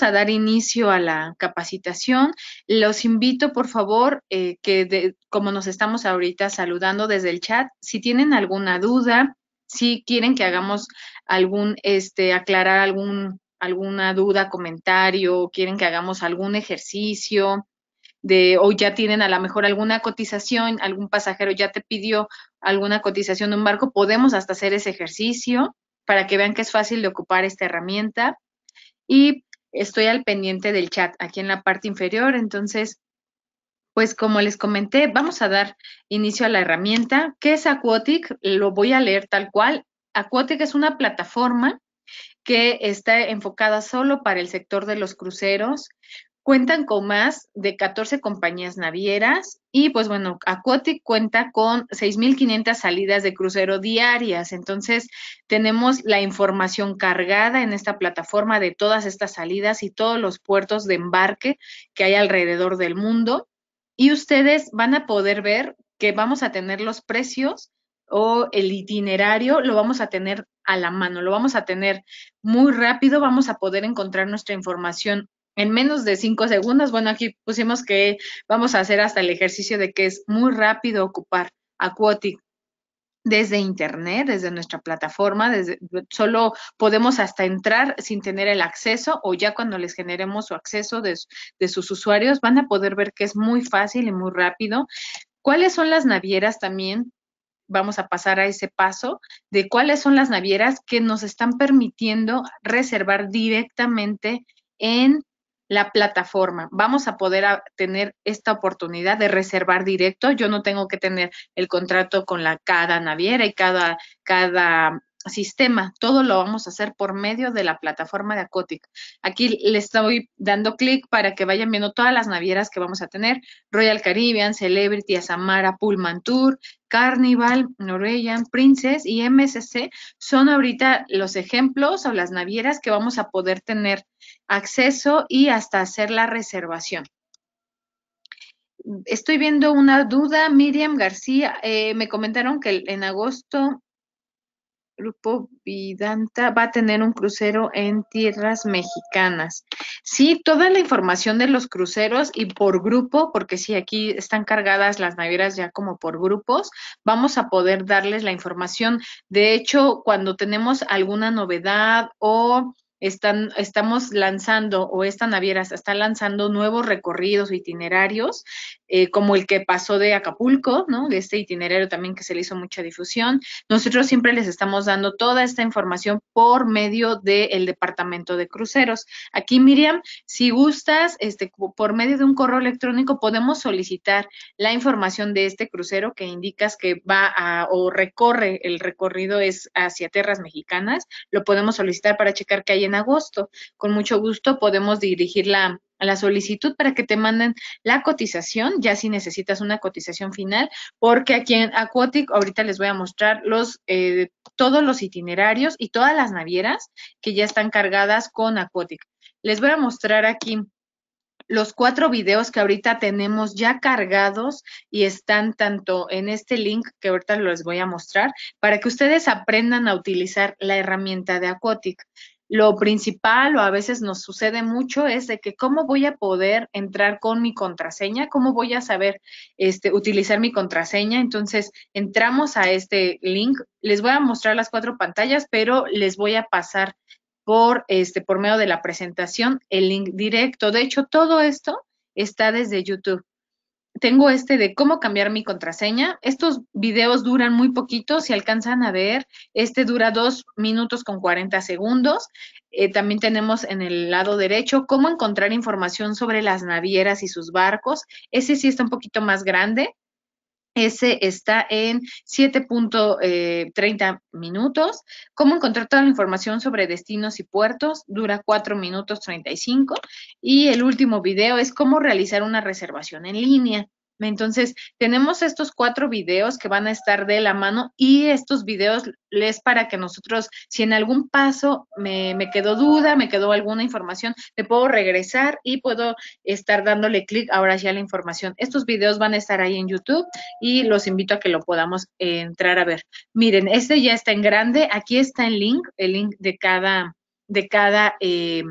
a dar inicio a la capacitación. Los invito, por favor, eh, que como nos estamos ahorita saludando desde el chat, si tienen alguna duda, si quieren que hagamos algún, este, aclarar algún, alguna duda, comentario, quieren que hagamos algún ejercicio, de, o ya tienen a lo mejor alguna cotización, algún pasajero ya te pidió alguna cotización de un barco, podemos hasta hacer ese ejercicio para que vean que es fácil de ocupar esta herramienta. Y estoy al pendiente del chat aquí en la parte inferior, entonces, pues como les comenté, vamos a dar inicio a la herramienta. ¿Qué es Aquatic? Lo voy a leer tal cual. Aquatic es una plataforma que está enfocada solo para el sector de los cruceros, cuentan con más de 14 compañías navieras y pues bueno, Aquatic cuenta con 6.500 salidas de crucero diarias. Entonces tenemos la información cargada en esta plataforma de todas estas salidas y todos los puertos de embarque que hay alrededor del mundo. Y ustedes van a poder ver que vamos a tener los precios o el itinerario, lo vamos a tener a la mano, lo vamos a tener muy rápido, vamos a poder encontrar nuestra información en menos de cinco segundos. Bueno, aquí pusimos que vamos a hacer hasta el ejercicio de que es muy rápido ocupar Aquatic desde internet, desde nuestra plataforma, solo podemos hasta entrar sin tener el acceso o ya cuando les generemos su acceso de sus usuarios van a poder ver que es muy fácil y muy rápido. ¿Cuáles son las navieras también? Vamos a pasar a ese paso de cuáles son las navieras que nos están permitiendo reservar directamente en la plataforma. Vamos a poder tener esta oportunidad de reservar directo. Yo no tengo que tener el contrato con la cada naviera y cada, cada sistema. Todo lo vamos a hacer por medio de la plataforma de Acotic. Aquí le estoy dando clic para que vayan viendo todas las navieras que vamos a tener. Royal Caribbean, Celebrity, Asamara, Pullman Tour, Carnival, Norwegian, Princess y MSC son ahorita los ejemplos o las navieras que vamos a poder tener acceso y hasta hacer la reservación estoy viendo una duda. Miriam García, eh, me comentaron que en agosto Grupo Vidanta va a tener un crucero en tierras mexicanas. Sí, toda la información de los cruceros y por grupo, porque sí, aquí están cargadas las navieras ya como por grupos, vamos a poder darles la información. De hecho, cuando tenemos alguna novedad o están, estamos lanzando o esta naviera está lanzando nuevos recorridos o itinerarios, eh, como el que pasó de Acapulco, ¿no? De este itinerario también que se le hizo mucha difusión. Nosotros siempre les estamos dando toda esta información por medio del departamento de cruceros. Aquí, Miriam, si gustas, este, por medio de un correo electrónico podemos solicitar la información de este crucero que indicas que va a o recorre, el recorrido es hacia tierras mexicanas, lo podemos solicitar para checar que hay en agosto. Con mucho gusto podemos dirigir la, la solicitud para que te manden la cotización, ya si necesitas una cotización final, porque aquí en Aquatic ahorita les voy a mostrar los eh, todos los itinerarios y todas las navieras que ya están cargadas con Aquatic. Les voy a mostrar aquí los cuatro videos que ahorita tenemos ya cargados y están tanto en este link que ahorita les voy a mostrar para que ustedes aprendan a utilizar la herramienta de Aquatic lo principal o a veces nos sucede mucho es de que cómo voy a poder entrar con mi contraseña, cómo voy a saber este, utilizar mi contraseña. Entonces, entramos a este link. Les voy a mostrar las cuatro pantallas, pero les voy a pasar por, este, por medio de la presentación el link directo. De hecho, todo esto está desde YouTube tengo este de cómo cambiar mi contraseña. Estos videos duran muy poquito, si alcanzan a ver, este dura dos minutos con 40 segundos. Eh, también tenemos en el lado derecho cómo encontrar información sobre las navieras y sus barcos. Ese sí está un poquito más grande. Ese está en 7.30 eh, minutos. Cómo encontrar toda la información sobre destinos y puertos. Dura 4 minutos 35. Y el último video es cómo realizar una reservación en línea. Entonces, tenemos estos cuatro videos que van a estar de la mano y estos videos es para que nosotros, si en algún paso me, me quedó duda, me quedó alguna información, me puedo regresar y puedo estar dándole clic ahora ya a la información. Estos videos van a estar ahí en YouTube y los invito a que lo podamos entrar a ver. Miren, este ya está en grande, aquí está el link, el link de cada, de cada eh,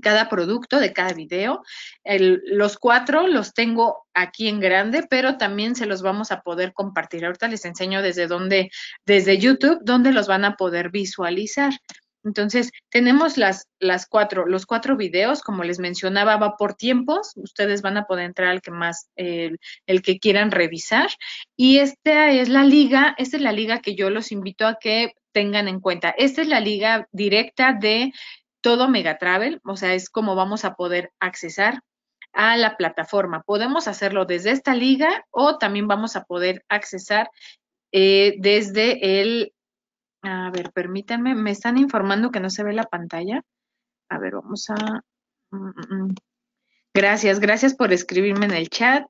cada producto de cada video. los cuatro los tengo aquí en grande, pero también se los vamos a poder compartir. Ahorita les enseño desde dónde, desde YouTube, dónde los van a poder visualizar. Entonces, tenemos las, las cuatro, los cuatro videos, como les mencionaba, va por tiempos. Ustedes van a poder entrar al que más, el, el que quieran revisar. Y esta es la liga, esta es la liga que yo los invito a que tengan en cuenta. Esta es la liga directa de todo Megatravel, o sea, es como vamos a poder accesar a la plataforma. Podemos hacerlo desde esta liga o también vamos a poder accesar eh, desde el, a ver, permítanme, me están informando que no se ve la pantalla. A ver, vamos a... Mm, mm, mm. Gracias, gracias por escribirme en el chat.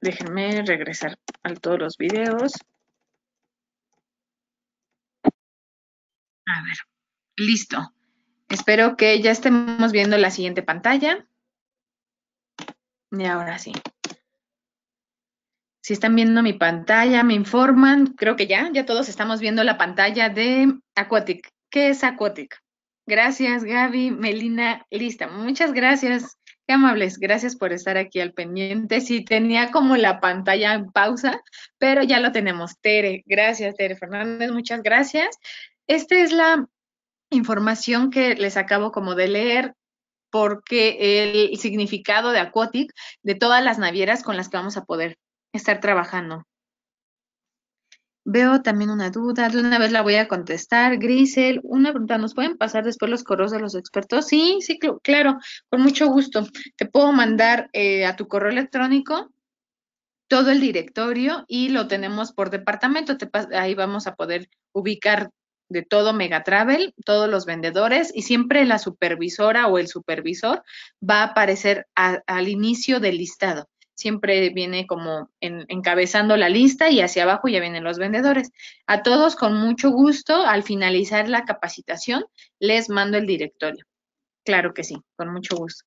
Déjenme regresar a todos los videos. A ver, listo. Espero que ya estemos viendo la siguiente pantalla. Y ahora sí. Si están viendo mi pantalla, me informan. Creo que ya, ya todos estamos viendo la pantalla de Aquatic. ¿Qué es Aquatic? Gracias, Gaby, Melina, lista. Muchas gracias. Qué amables, gracias por estar aquí al pendiente. Sí, tenía como la pantalla en pausa, pero ya lo tenemos. Tere, gracias, Tere Fernández, muchas gracias. Esta es la información que les acabo como de leer porque el significado de Aquatic de todas las navieras con las que vamos a poder estar trabajando. Veo también una duda, de una vez la voy a contestar. Grisel, una pregunta, ¿nos pueden pasar después los correos de los expertos? Sí, sí, claro, con mucho gusto. Te puedo mandar eh, a tu correo electrónico todo el directorio y lo tenemos por departamento. ahí vamos a poder ubicar de todo Megatravel, todos los vendedores y siempre la supervisora o el supervisor va a aparecer al inicio del listado siempre viene como encabezando la lista y hacia abajo ya vienen los vendedores. A todos con mucho gusto, al finalizar la capacitación, les mando el directorio. Claro que sí, con mucho gusto.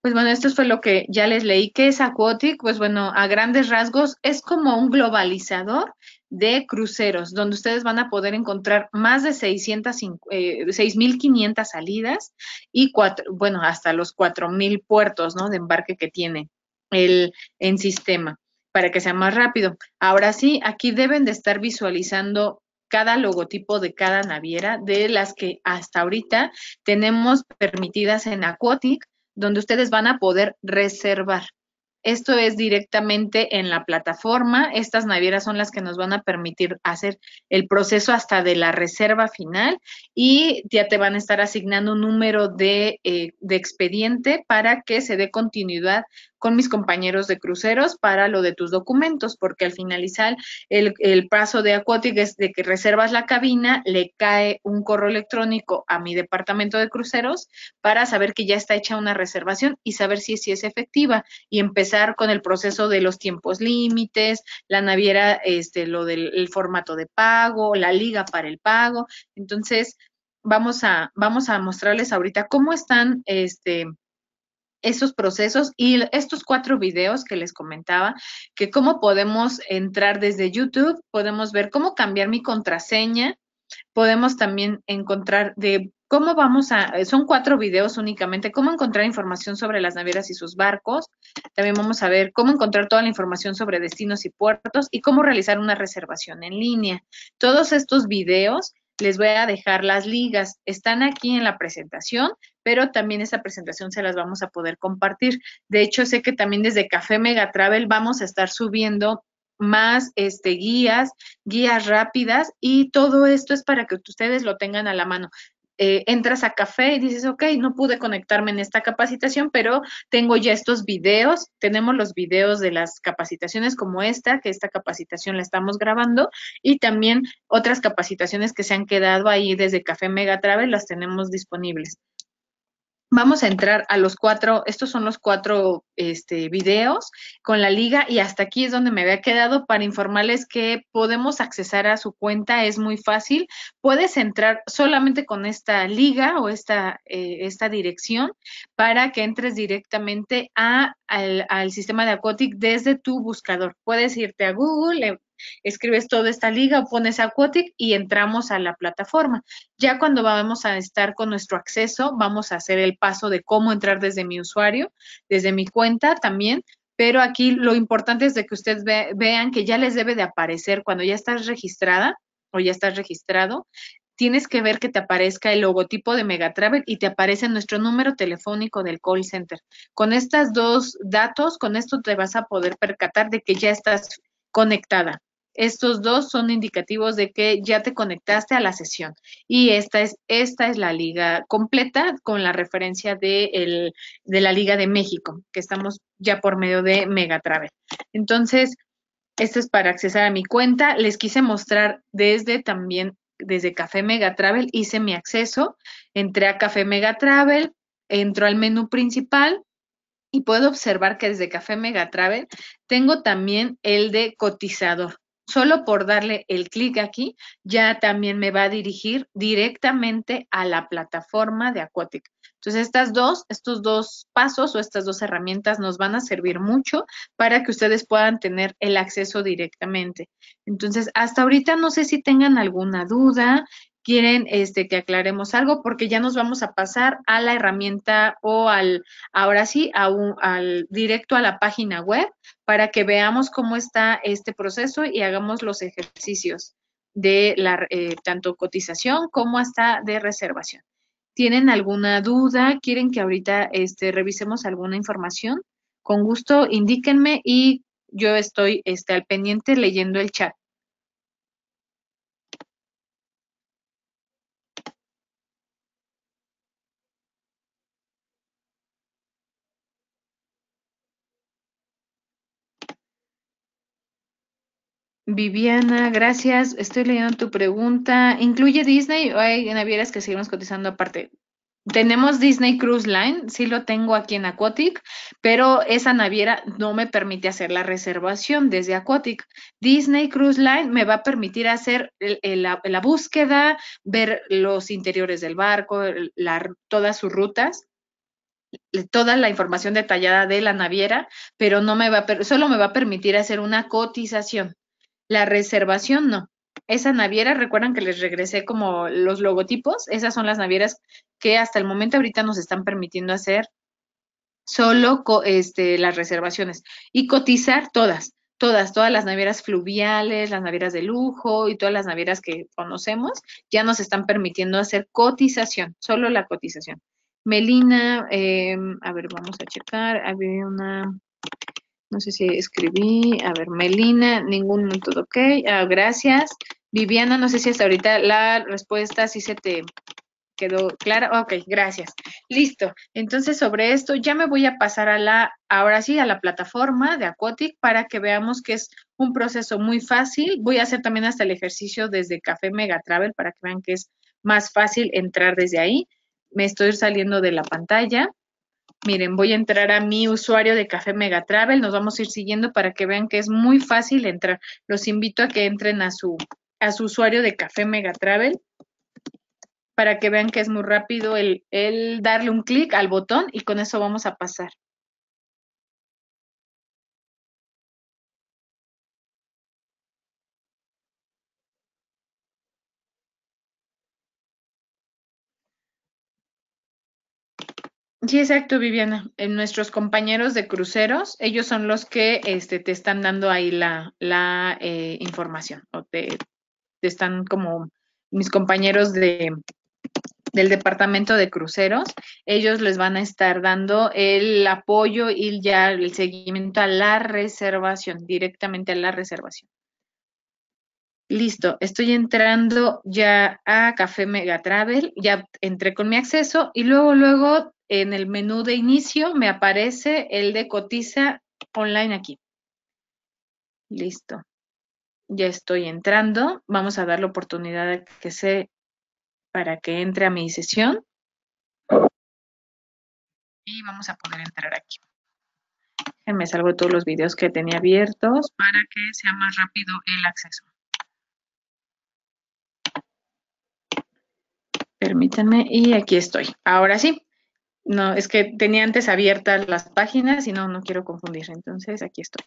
Pues bueno, esto fue lo que ya les leí. ¿Qué es Aquatic? Pues bueno, a grandes rasgos es como un globalizador de cruceros, donde ustedes van a poder encontrar más de 600, eh, 6.500 salidas y cuatro, bueno, hasta los 4.000 puertos, ¿no? De embarque que tiene el, en sistema para que sea más rápido. Ahora sí, aquí deben de estar visualizando cada logotipo de cada naviera de las que hasta ahorita tenemos permitidas en Aquatic, donde ustedes van a poder reservar. Esto es directamente en la plataforma. Estas navieras son las que nos van a permitir hacer el proceso hasta de la reserva final y ya te van a estar asignando un número de, eh, de expediente para que se dé continuidad con mis compañeros de cruceros para lo de tus documentos, porque al finalizar el, el paso de Aquatic es de que reservas la cabina, le cae un correo electrónico a mi departamento de cruceros para saber que ya está hecha una reservación y saber si, si es efectiva y empezar con el proceso de los tiempos límites, la naviera, este, lo del formato de pago, la liga para el pago. Entonces, vamos a, vamos a mostrarles ahorita cómo están, este, esos procesos y estos cuatro videos que les comentaba, que cómo podemos entrar desde YouTube, podemos ver cómo cambiar mi contraseña, podemos también encontrar de cómo vamos a, son cuatro videos únicamente, cómo encontrar información sobre las navieras y sus barcos, también vamos a ver cómo encontrar toda la información sobre destinos y puertos y cómo realizar una reservación en línea. Todos estos videos les voy a dejar las ligas. Están aquí en la presentación, pero también esa presentación se las vamos a poder compartir. De hecho, sé que también desde Café Mega Travel vamos a estar subiendo más este, guías, guías rápidas y todo esto es para que ustedes lo tengan a la mano. Eh, entras a café y dices, ok, no pude conectarme en esta capacitación, pero tengo ya estos videos, tenemos los videos de las capacitaciones como esta, que esta capacitación la estamos grabando, y también otras capacitaciones que se han quedado ahí desde Café Mega Travel, las tenemos disponibles. Vamos a entrar a los cuatro, estos son los cuatro este, videos con la liga y hasta aquí es donde me había quedado para informarles que podemos accesar a su cuenta, es muy fácil. Puedes entrar solamente con esta liga o esta, eh, esta dirección para que entres directamente a, al, sistema de Aquatic desde tu buscador. Puedes irte a Google, escribes toda esta liga pones Aquatic y entramos a la plataforma. Ya cuando vamos a estar con nuestro acceso, vamos a hacer el paso de cómo entrar desde mi usuario, desde mi cuenta también, pero aquí lo importante es de que ustedes vean que ya les debe de aparecer cuando ya estás registrada o ya estás registrado, tienes que ver que te aparezca el logotipo de Megatravel y te aparece nuestro número telefónico del call center. Con estos dos datos, con esto te vas a poder percatar de que ya estás conectada. Estos dos son indicativos de que ya te conectaste a la sesión. Y esta es, esta es la liga completa con la referencia de, el, de la Liga de México, que estamos ya por medio de Megatravel. Entonces, esto es para accesar a mi cuenta. Les quise mostrar desde también desde Café Mega Travel, hice mi acceso, entré a Café Mega Travel, entro al menú principal y puedo observar que desde Café Mega Travel tengo también el de cotizador. Solo por darle el clic aquí, ya también me va a dirigir directamente a la plataforma de Aquatic. Entonces, estas dos, estos dos pasos o estas dos herramientas nos van a servir mucho para que ustedes puedan tener el acceso directamente. Entonces, hasta ahorita no sé si tengan alguna duda, quieren este, que aclaremos algo, porque ya nos vamos a pasar a la herramienta o al, ahora sí, a al directo a la página web para que veamos cómo está este proceso y hagamos los ejercicios de la eh, tanto cotización como hasta de reservación. Tienen alguna duda, quieren que ahorita este, revisemos alguna información, con gusto indíquenme y yo estoy este, al pendiente leyendo el chat. Viviana, gracias. Estoy leyendo tu pregunta. ¿Incluye Disney o hay navieras que seguimos cotizando aparte? Tenemos Disney Cruise Line, sí lo tengo aquí en Aquatic, pero esa naviera no me permite hacer la reservación desde Aquatic. Disney Cruise Line me va a permitir hacer la, búsqueda, ver los interiores del barco, todas sus rutas, toda la información detallada de la naviera, pero no me va solo me va a permitir hacer una cotización. La reservación no. Esa naviera, recuerdan que les regresé como los logotipos, esas son las navieras que hasta el momento ahorita nos están permitiendo hacer solo este, las reservaciones y cotizar todas, todas, todas las navieras fluviales, las navieras de lujo y todas las navieras que conocemos, ya nos están permitiendo hacer cotización, solo la cotización. Melina, em, a ver, vamos a checar, había una, no sé si escribí. A ver, Melina, ningún todo ok. Ah, gracias. Viviana, no sé si hasta ahorita la respuesta sí se te quedó clara. Ok, gracias. Listo. Entonces, sobre esto ya me voy a pasar a la, ahora sí, a la plataforma de Aquatic para que veamos que es un proceso muy fácil. Voy a hacer también hasta el ejercicio desde Café Mega Travel para que vean que es más fácil entrar desde ahí. Me estoy saliendo de la pantalla. Miren, voy a entrar a mi usuario de Café Mega Travel. Nos vamos a ir siguiendo para que vean que es muy fácil entrar. Los invito a que entren a su, a su usuario de Café Mega Travel para que vean que es muy rápido el, el darle un clic al botón y con eso vamos a pasar. Sí, exacto, Viviana. En nuestros compañeros de cruceros, ellos son los que este, te están dando ahí la, la eh, información o te, están como mis compañeros de, del departamento de cruceros, ellos les van a estar dando el apoyo y ya el seguimiento a la reservación, directamente a la reservación. Listo, estoy entrando ya a Café Mega Travel, ya entré con mi acceso y luego, luego en el menú de inicio me aparece el de cotiza online aquí. Listo. Ya estoy entrando. Vamos a dar la oportunidad de que se para que entre a mi sesión. Y vamos a poder entrar aquí. Me salgo todos los videos que tenía abiertos para que sea más rápido el acceso. Permítanme y aquí estoy. Ahora sí, no, es que tenía antes abiertas las páginas y no, no quiero confundir. Entonces, aquí estoy.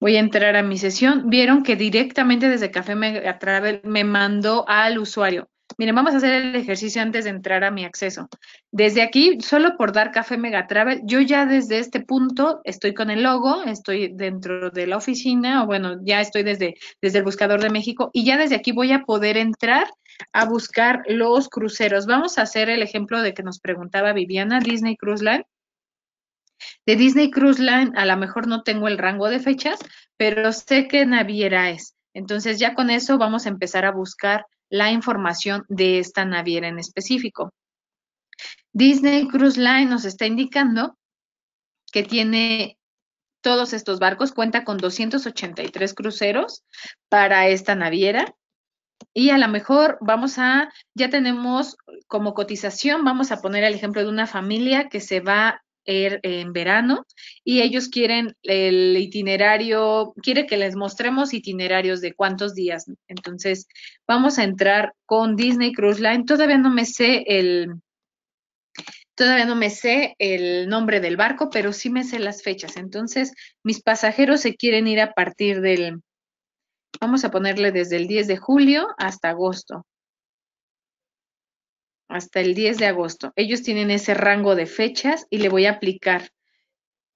Voy a entrar a mi sesión. Vieron que directamente desde Café me mandó al usuario. Miren, vamos a hacer el ejercicio antes de entrar a mi acceso. Desde aquí, solo por dar Café Mega Travel, yo ya desde este punto estoy con el logo, estoy dentro de la oficina, o bueno, ya estoy desde, desde el buscador de México, y ya desde aquí voy a poder entrar a buscar los cruceros. Vamos a hacer el ejemplo de que nos preguntaba Viviana, Disney Cruise Line. De Disney Cruise Line, a lo mejor no tengo el rango de fechas, pero sé qué naviera es. Entonces ya con eso vamos a empezar a buscar la información de esta naviera en específico. Disney Cruise Line nos está indicando que tiene todos estos barcos, cuenta con 283 cruceros para esta naviera. Y a lo mejor vamos a, ya tenemos como cotización, vamos a poner el ejemplo de una familia que se va en verano y ellos quieren el itinerario, quiere que les mostremos itinerarios de cuántos días. Entonces, vamos a entrar con Disney Cruise Line. Todavía no me sé el todavía no me sé el nombre del barco, pero sí me sé las fechas. Entonces, mis pasajeros se quieren ir a partir del vamos a ponerle desde el 10 de julio hasta agosto hasta el 10 de agosto. Ellos tienen ese rango de fechas y le voy a aplicar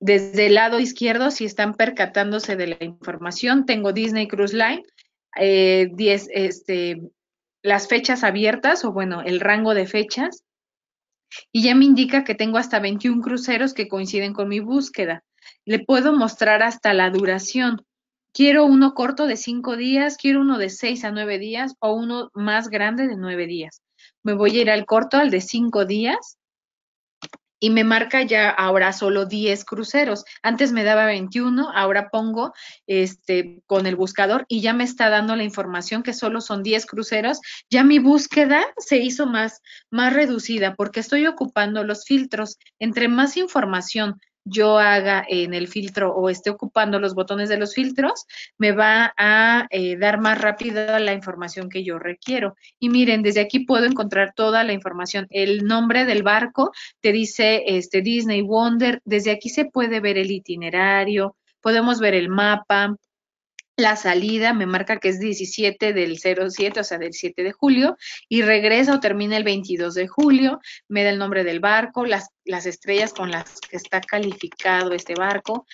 desde el lado izquierdo, si están percatándose de la información, tengo Disney Cruise Line, 10, eh, este, las fechas abiertas o bueno, el rango de fechas. Y ya me indica que tengo hasta 21 cruceros que coinciden con mi búsqueda. Le puedo mostrar hasta la duración. Quiero uno corto de 5 días, quiero uno de 6 a 9 días o uno más grande de 9 días me voy a ir al corto, al de cinco días, y me marca ya ahora solo 10 cruceros. Antes me daba 21, ahora pongo este con el buscador y ya me está dando la información que solo son 10 cruceros. Ya mi búsqueda se hizo más más reducida porque estoy ocupando los filtros. Entre más información yo haga en el filtro o esté ocupando los botones de los filtros, me va a eh, dar más rápido la información que yo requiero. Y miren, desde aquí puedo encontrar toda la información. El nombre del barco te dice este Disney Wonder. Desde aquí se puede ver el itinerario, podemos ver el mapa, la salida me marca que es 17 del 07, o sea, del 7 de julio, y regresa o termina el 22 de julio, me da el nombre del barco, las, las estrellas con las que está calificado este barco,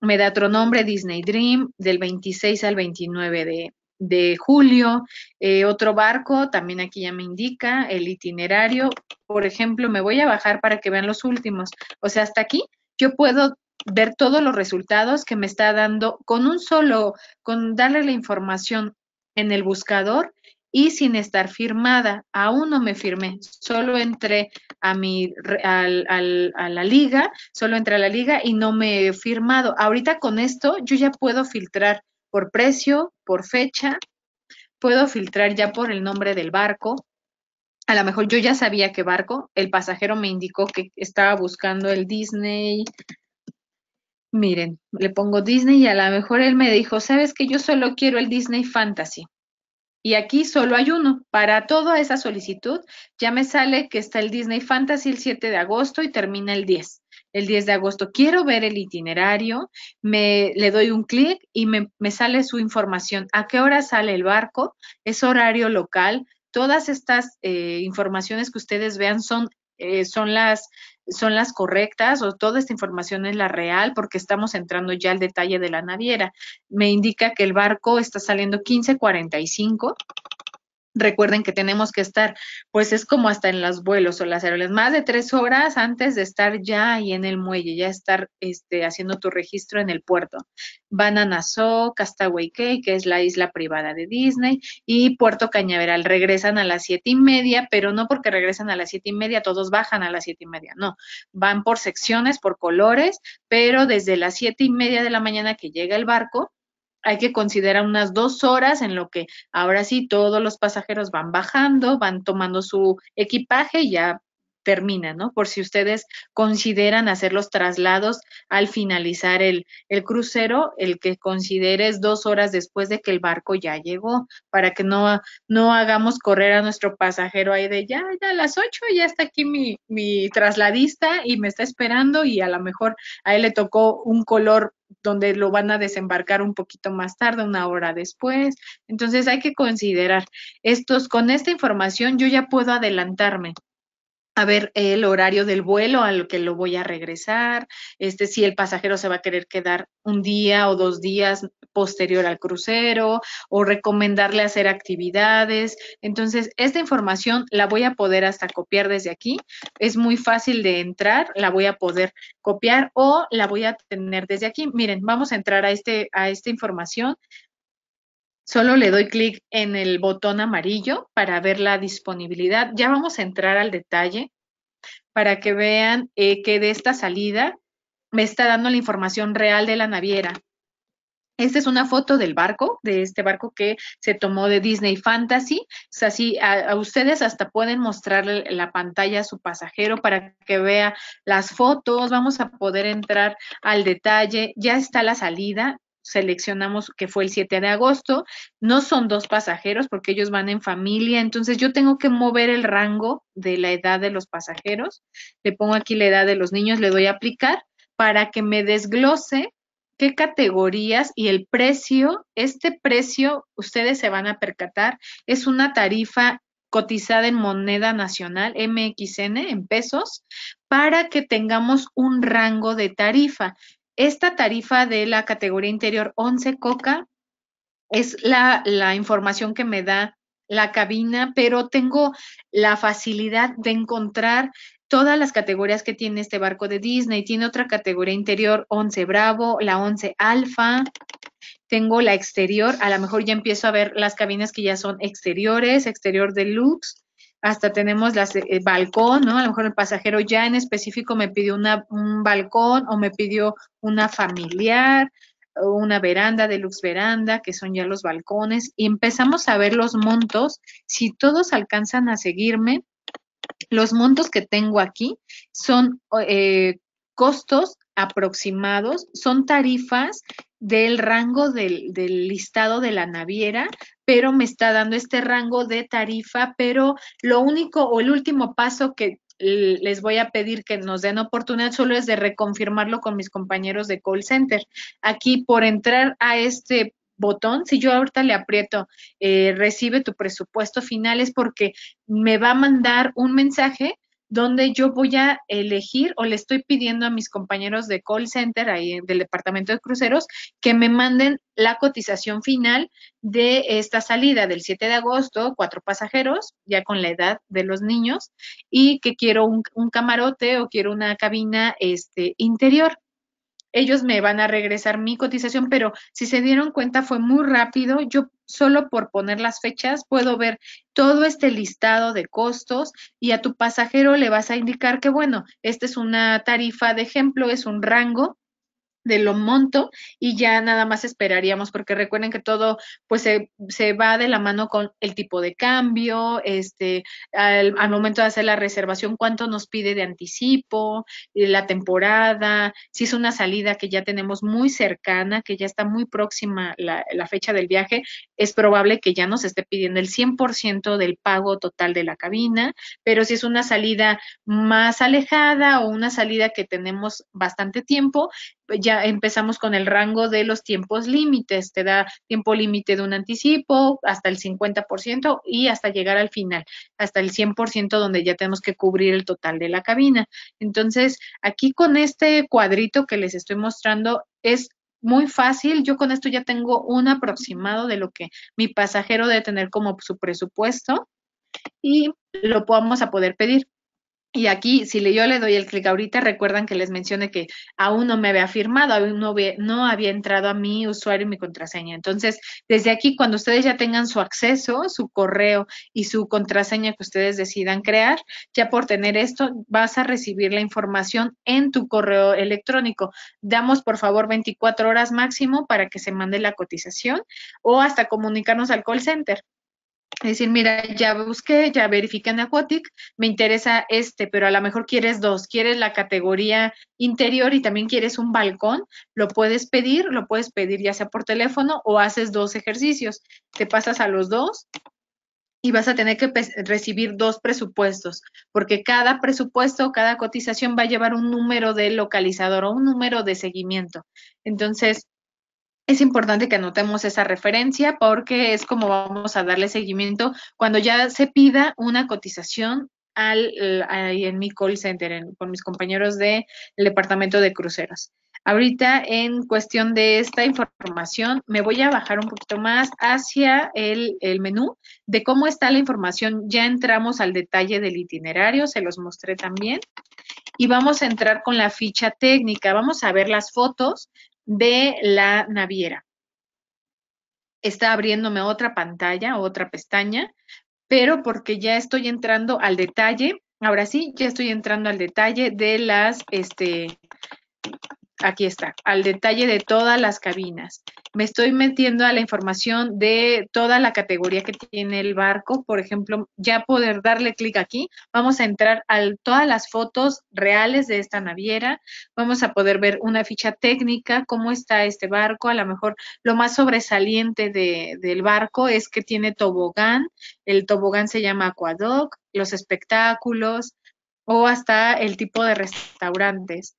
me da otro nombre, Disney Dream, del 26 al 29 de, julio, eh, otro barco, también aquí ya me indica el itinerario, por ejemplo, me voy a bajar para que vean los últimos, o sea, hasta aquí yo puedo ver todos los resultados que me está dando con un solo, con darle la información en el buscador y sin estar firmada. Aún no me firmé, solo entré a mi al, a la liga, solo entré a la liga y no me he firmado. Ahorita con esto yo ya puedo filtrar por precio, por fecha, puedo filtrar ya por el nombre del barco. A lo mejor yo ya sabía qué barco, el pasajero me indicó que estaba buscando el Disney Miren, le pongo Disney y a lo mejor él me dijo, sabes que yo solo quiero el Disney Fantasy. Y aquí solo hay uno. Para toda esa solicitud ya me sale que está el Disney Fantasy el 7 de agosto y termina el 10. El 10 de agosto quiero ver el itinerario, me le doy un clic y me, me sale su información. ¿A qué hora sale el barco? Es horario local. Todas estas eh, informaciones que ustedes vean son, eh, son las son las correctas o toda esta información es la real porque estamos entrando ya al detalle de la naviera. Me indica que el barco está saliendo 1545 Recuerden que tenemos que estar, pues es como hasta en los vuelos o las aerolíneas, más de tres horas antes de estar ya ahí en el muelle, ya estar este, haciendo tu registro en el puerto. Van a Nassau, Castaway Cay, que es la isla privada de Disney, y Puerto Cañaveral. Regresan a las siete y media, pero no porque regresan a las siete y media, todos bajan a las siete y media, no. Van por secciones, por colores, pero desde las siete y media de la mañana que llega el barco, hay que considerar unas dos horas en lo que ahora sí todos los pasajeros van bajando, van tomando su equipaje y ya termina, ¿no? Por si ustedes consideran hacer los traslados al finalizar el, el crucero, el que consideres dos horas después de que el barco ya llegó, para que no, no hagamos correr a nuestro pasajero ahí de ya, ya a las ocho, ya está aquí mi, mi trasladista y me está esperando y a lo mejor a él le tocó un color donde lo van a desembarcar un poquito más tarde, una hora después. Entonces hay que considerar estos, con esta información yo ya puedo adelantarme a ver el horario del vuelo al que lo voy a regresar, este, si el pasajero se va a querer quedar un día o dos días posterior al crucero o recomendarle hacer actividades. Entonces, esta información la voy a poder hasta copiar desde aquí. Es muy fácil de entrar, la voy a poder copiar o la voy a tener desde aquí. Miren, vamos a entrar a, este, a esta información. Solo le doy clic en el botón amarillo para ver la disponibilidad. Ya vamos a entrar al detalle para que vean eh, que de esta salida me está dando la información real de la naviera. Esta es una foto del barco, de este barco que se tomó de Disney Fantasy. Así a, ustedes hasta pueden mostrarle la pantalla a su pasajero para que vea las fotos. Vamos a poder entrar al detalle. Ya está la salida seleccionamos que fue el 7 de agosto, no son dos pasajeros porque ellos van en familia, entonces yo tengo que mover el rango de la edad de los pasajeros, le pongo aquí la edad de los niños, le doy a aplicar para que me desglose qué categorías y el precio, este precio, ustedes se van a percatar, es una tarifa cotizada en moneda nacional, MXN, en pesos, para que tengamos un rango de tarifa. Esta tarifa de la categoría interior 11 Coca es la, información que me da la cabina, pero tengo la facilidad de encontrar todas las categorías que tiene este barco de Disney. Tiene otra categoría interior 11 Bravo, la 11 Alfa. Tengo la exterior, a lo mejor ya empiezo a ver las cabinas que ya son exteriores, exterior deluxe hasta tenemos las, el eh, balcón, ¿no? A lo mejor el pasajero ya en específico me pidió un balcón o me pidió una familiar una veranda, deluxe veranda, que son ya los balcones, y empezamos a ver los montos. Si todos alcanzan a seguirme, los montos que tengo aquí son eh, costos aproximados, son tarifas del rango del, listado de la naviera, pero me está dando este rango de tarifa, pero lo único o el último paso que les voy a pedir que nos den oportunidad solo es de reconfirmarlo con mis compañeros de call center. Aquí por entrar a este botón, si yo ahorita le aprieto eh, recibe tu presupuesto final es porque me va a mandar un mensaje donde yo voy a elegir o le estoy pidiendo a mis compañeros de call center ahí del departamento de cruceros que me manden la cotización final de esta salida del 7 de agosto, cuatro pasajeros, ya con la edad de los niños, y que quiero un, un camarote o quiero una cabina este, interior ellos me van a regresar mi cotización, pero si se dieron cuenta fue muy rápido. Yo solo por poner las fechas puedo ver todo este listado de costos y a tu pasajero le vas a indicar que, bueno, esta es una tarifa de ejemplo, es un rango de lo monto y ya nada más esperaríamos porque recuerden que todo pues se, se va de la mano con el tipo de cambio, este al, momento de hacer la reservación cuánto nos pide de anticipo, eh, la temporada, si es una salida que ya tenemos muy cercana, que ya está muy próxima la, la fecha del viaje, es probable que ya nos esté pidiendo el 100% del pago total de la cabina, pero si es una salida más alejada o una salida que tenemos bastante tiempo, ya empezamos con el rango de los tiempos límites, te da tiempo límite de un anticipo hasta el 50% y hasta llegar al final, hasta el 100% donde ya tenemos que cubrir el total de la cabina. Entonces, aquí con este cuadrito que les estoy mostrando es muy fácil. Yo con esto ya tengo un aproximado de lo que mi pasajero debe tener como su presupuesto y lo vamos a poder pedir. Y aquí, si yo le doy el clic ahorita, recuerdan que les mencioné que aún no me había firmado, aún no había, no había entrado a mi usuario y mi contraseña. Entonces, desde aquí, cuando ustedes ya tengan su acceso, su correo y su contraseña que ustedes decidan crear, ya por tener esto, vas a recibir la información en tu correo electrónico. Damos, por favor, 24 horas máximo para que se mande la cotización o hasta comunicarnos al call center decir, mira, ya busqué, ya verifiqué en Aquatic, me interesa este, pero a lo mejor quieres dos, quieres la categoría interior y también quieres un balcón, lo puedes pedir, lo puedes pedir ya sea por teléfono o haces dos ejercicios, te pasas a los dos y vas a tener que recibir dos presupuestos, porque cada presupuesto, cada cotización va a llevar un número de localizador o un número de seguimiento. Entonces, es importante que anotemos esa referencia porque es como vamos a darle seguimiento cuando ya se pida una cotización ahí en mi call center, con mis compañeros del departamento de cruceros. Ahorita en cuestión de esta información, me voy a bajar un poquito más hacia el, el, menú de cómo está la información. Ya entramos al detalle del itinerario, se los mostré también. Y vamos a entrar con la ficha técnica. Vamos a ver las fotos de la naviera. Está abriéndome otra pantalla, otra pestaña, pero porque ya estoy entrando al detalle. Ahora sí, ya estoy entrando al detalle de las, este, aquí está, al detalle de todas las cabinas. Me estoy metiendo a la información de toda la categoría que tiene el barco. Por ejemplo, ya poder darle clic aquí, vamos a entrar a todas las fotos reales de esta naviera. Vamos a poder ver una ficha técnica, cómo está este barco. A lo mejor lo más sobresaliente del barco es que tiene tobogán. El tobogán se llama Aquadoc, los espectáculos o hasta el tipo de restaurantes.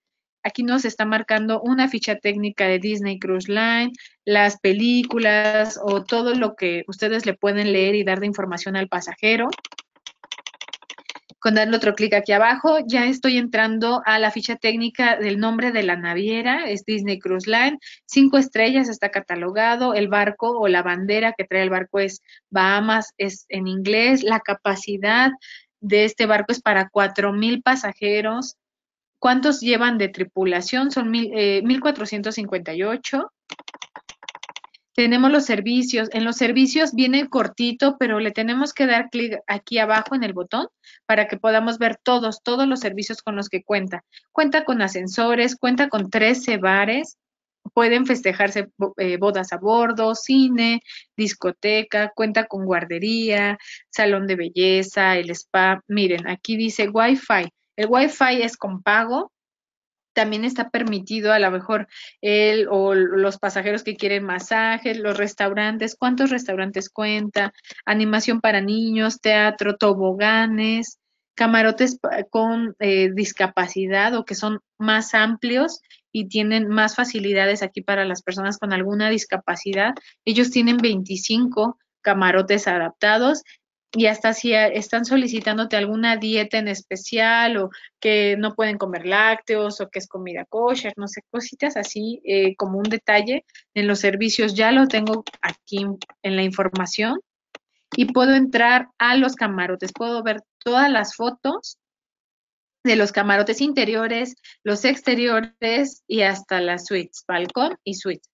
Aquí nos está marcando una ficha técnica de Disney Cruise Line, las películas o todo lo que ustedes le pueden leer y dar de información al pasajero. Con darle otro clic aquí abajo, ya estoy entrando a la ficha técnica del nombre de la naviera, es Disney Cruise Line, cinco estrellas está catalogado, el barco o la bandera que trae el barco es Bahamas, es en inglés, la capacidad de este barco es para cuatro mil pasajeros, ¿Cuántos llevan de tripulación? Son mil, 1458. Eh, tenemos los servicios. En los servicios viene cortito, pero le tenemos que dar clic aquí abajo en el botón para que podamos ver todos, todos los servicios con los que cuenta. Cuenta con ascensores, cuenta con 13 bares, pueden festejarse eh, bodas a bordo, cine, discoteca, cuenta con guardería, salón de belleza, el spa. Miren, aquí dice Wi-Fi. El Wi-Fi es con pago. También está permitido a lo mejor él o los pasajeros que quieren masajes, los restaurantes, cuántos restaurantes cuenta, animación para niños, teatro, toboganes, camarotes con eh, discapacidad o que son más amplios y tienen más facilidades aquí para las personas con alguna discapacidad. Ellos tienen 25 camarotes adaptados y hasta si están solicitándote alguna dieta en especial o que no pueden comer lácteos o que es comida kosher, no sé, cositas así eh, como un detalle en los servicios, ya lo tengo aquí en la información y puedo entrar a los camarotes, puedo ver todas las fotos de los camarotes interiores, los exteriores y hasta las suites, balcón y suite.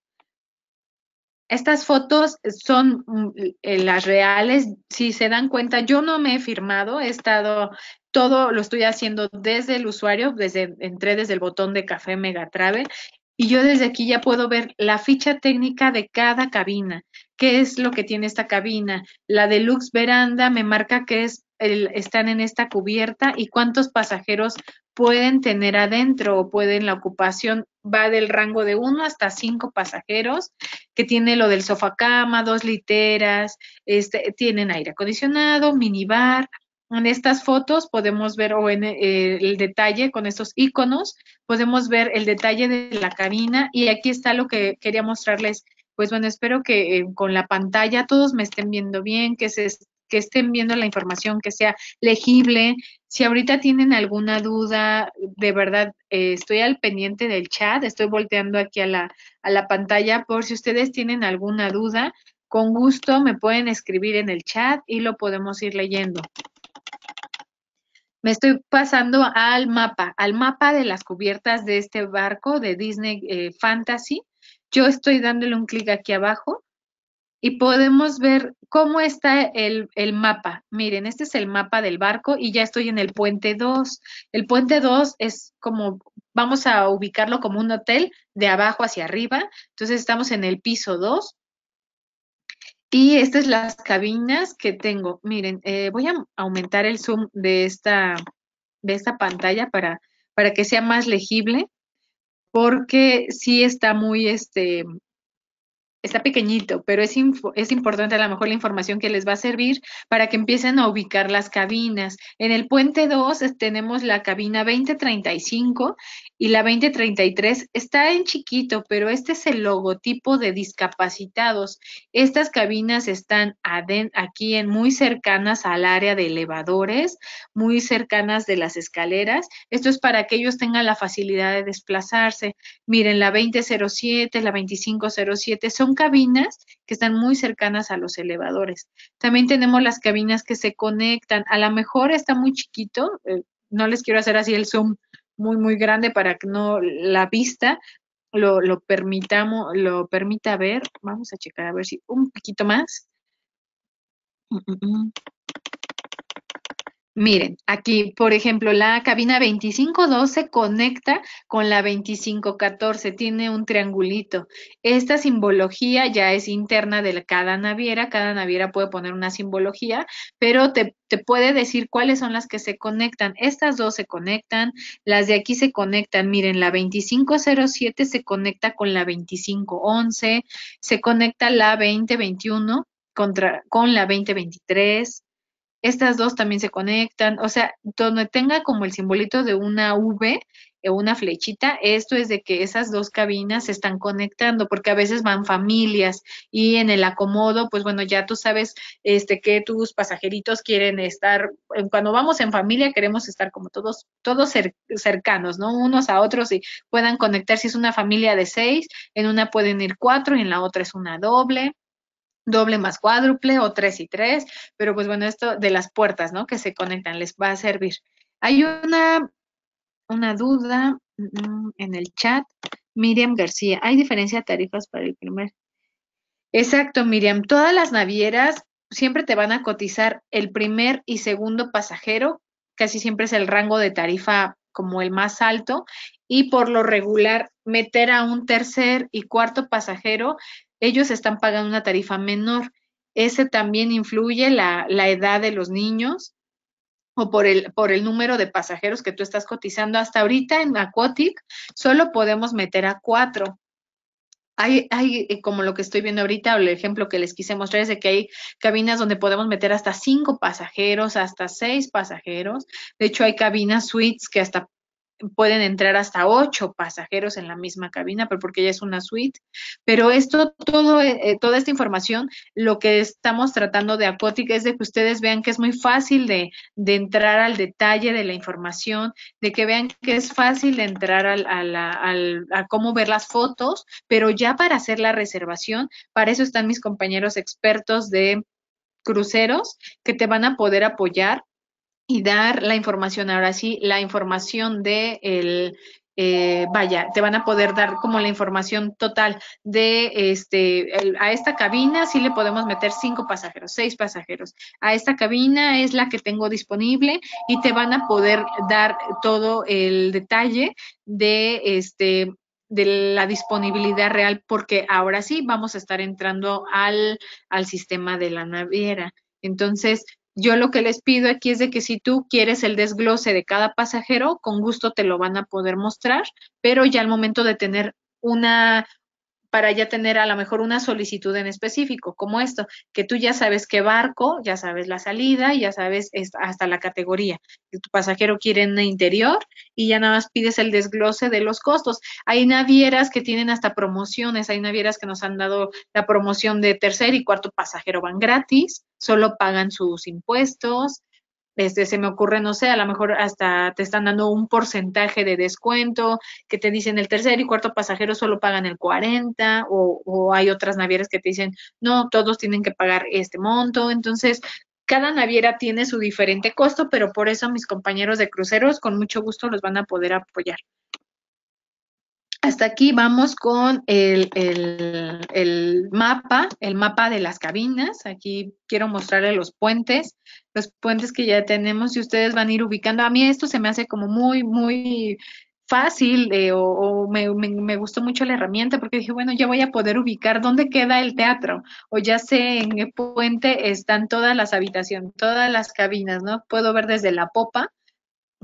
Estas fotos son mm, eh, las reales. Si se dan cuenta, yo no me he firmado, he estado, todo lo estoy haciendo desde el usuario, desde, entré desde el botón de café Megatrave y yo desde aquí ya puedo ver la ficha técnica de cada cabina. ¿Qué es lo que tiene esta cabina? La deluxe veranda me marca que es están en esta cubierta y cuántos pasajeros pueden tener adentro o pueden la ocupación va del rango de uno hasta cinco pasajeros que tiene lo del sofá cama, dos literas, este, tienen aire acondicionado, minibar. En estas fotos podemos ver o en eh, el detalle con estos iconos podemos ver el detalle de la cabina y aquí está lo que quería mostrarles. Pues bueno, espero que eh, con la pantalla todos me estén viendo bien, que se que estén viendo la información, que sea legible. Si ahorita tienen alguna duda, de verdad, eh, estoy al pendiente del chat, estoy volteando aquí a la, a la pantalla por si ustedes tienen alguna duda. Con gusto me pueden escribir en el chat y lo podemos ir leyendo. Me estoy pasando al mapa, al mapa de las cubiertas de este barco de Disney eh, Fantasy. Yo estoy dándole un clic aquí abajo y podemos ver cómo está el, mapa. Miren, este es el mapa del barco y ya estoy en el puente 2. El puente 2 es como, vamos a ubicarlo como un hotel de abajo hacia arriba. Entonces estamos en el piso 2. Y estas son las cabinas que tengo. Miren, eh, voy a aumentar el zoom de esta, de esta pantalla para, para que sea más legible, porque sí está muy, este, está pequeñito, pero es, es importante a lo mejor la información que les va a servir para que empiecen a ubicar las cabinas. En el puente 2 tenemos la cabina 2035 y la 2033 está en chiquito, pero este es el logotipo de discapacitados. Estas cabinas están aquí en muy cercanas al área de elevadores, muy cercanas de las escaleras. Esto es para que ellos tengan la facilidad de desplazarse. Miren, la 2007, la 2507 son cabinas que están muy cercanas a los elevadores. También tenemos las cabinas que se conectan. A lo mejor está muy chiquito, eh, no les quiero hacer así el zoom muy, muy grande para que no la vista lo, lo permitamos, lo permita ver. Vamos a checar a ver si un poquito más. Miren, aquí, por ejemplo, la cabina 2512 conecta con la 2514, tiene un triangulito. Esta simbología ya es interna de cada naviera, cada naviera puede poner una simbología, pero te, te puede decir cuáles son las que se conectan. Estas dos se conectan, las de aquí se conectan. Miren, la 2507 se conecta con la 2511, se conecta la 2021 contra, con la 2023 estas dos también se conectan, o sea, donde tenga como el simbolito de una V o una flechita, esto es de que esas dos cabinas se están conectando, porque a veces van familias y en el acomodo, pues bueno, ya tú sabes este que tus pasajeritos quieren estar, cuando vamos en familia queremos estar como todos, todos cercanos, ¿no? Unos a otros y puedan conectar, si es una familia de seis, en una pueden ir cuatro y en la otra es una doble doble más cuádruple o tres y tres, pero pues bueno, esto de las puertas, ¿no? Que se conectan, les va a servir. Hay una, una duda mm, en el chat. Miriam García, ¿hay diferencia de tarifas para el primer? Exacto, Miriam. Todas las navieras siempre te van a cotizar el primer y segundo pasajero, casi siempre es el rango de tarifa como el más alto, y por lo regular meter a un tercer y cuarto pasajero ellos están pagando una tarifa menor. Ese también influye la, edad de los niños o por el, por el número de pasajeros que tú estás cotizando. Hasta ahorita en Aquatic solo podemos meter a cuatro. Hay, hay, eh, como lo que estoy viendo ahorita, o el ejemplo que les quise mostrar es de que hay cabinas donde podemos meter hasta cinco pasajeros, hasta seis pasajeros. De hecho, hay cabinas suites que hasta pueden entrar hasta ocho pasajeros en la misma cabina, pero porque ya es una suite. Pero esto, todo, eh, toda esta información, lo que estamos tratando de Aquatic es de que ustedes vean que es muy fácil de, de entrar al detalle de la información, de que vean que es fácil de entrar al, a cómo ver las fotos, pero ya para hacer la reservación, para eso están mis compañeros expertos de cruceros que te van a poder apoyar y dar la información, ahora sí, la información de el, eh, vaya, te van a poder dar como la información total de este, a esta cabina sí le podemos meter cinco pasajeros, seis pasajeros. A esta cabina es la que tengo disponible y te van a poder dar todo el detalle de este de la disponibilidad real porque ahora sí vamos a estar entrando al, al sistema de la naviera. Entonces, yo lo que les pido aquí es de que si tú quieres el desglose de cada pasajero, con gusto te lo van a poder mostrar, pero ya al momento de tener una, para ya tener a lo mejor una solicitud en específico, como esto, que tú ya sabes qué barco, ya sabes la salida, ya sabes hasta la categoría. Tu pasajero quiere en interior y ya nada más pides el desglose de los costos. Hay navieras que tienen hasta promociones, hay navieras que nos han dado la promoción de tercer y cuarto pasajero van gratis, solo pagan sus impuestos, este, se me ocurre, no sé, a lo mejor hasta te están dando un porcentaje de descuento, que te dicen el tercer y cuarto pasajero solo pagan el 40, o, o hay otras navieras que te dicen, no, todos tienen que pagar este monto. Entonces, cada naviera tiene su diferente costo, pero por eso mis compañeros de cruceros con mucho gusto los van a poder apoyar. Hasta aquí vamos con el, mapa, el mapa de las cabinas. Aquí quiero mostrarles los puentes, los puentes que ya tenemos y ustedes van a ir ubicando. A mí esto se me hace como muy, muy fácil eh, o, me, gustó mucho la herramienta porque dije, bueno, ya voy a poder ubicar dónde queda el teatro o ya sé en qué puente están todas las habitaciones, todas las cabinas, ¿no? Puedo ver desde la popa,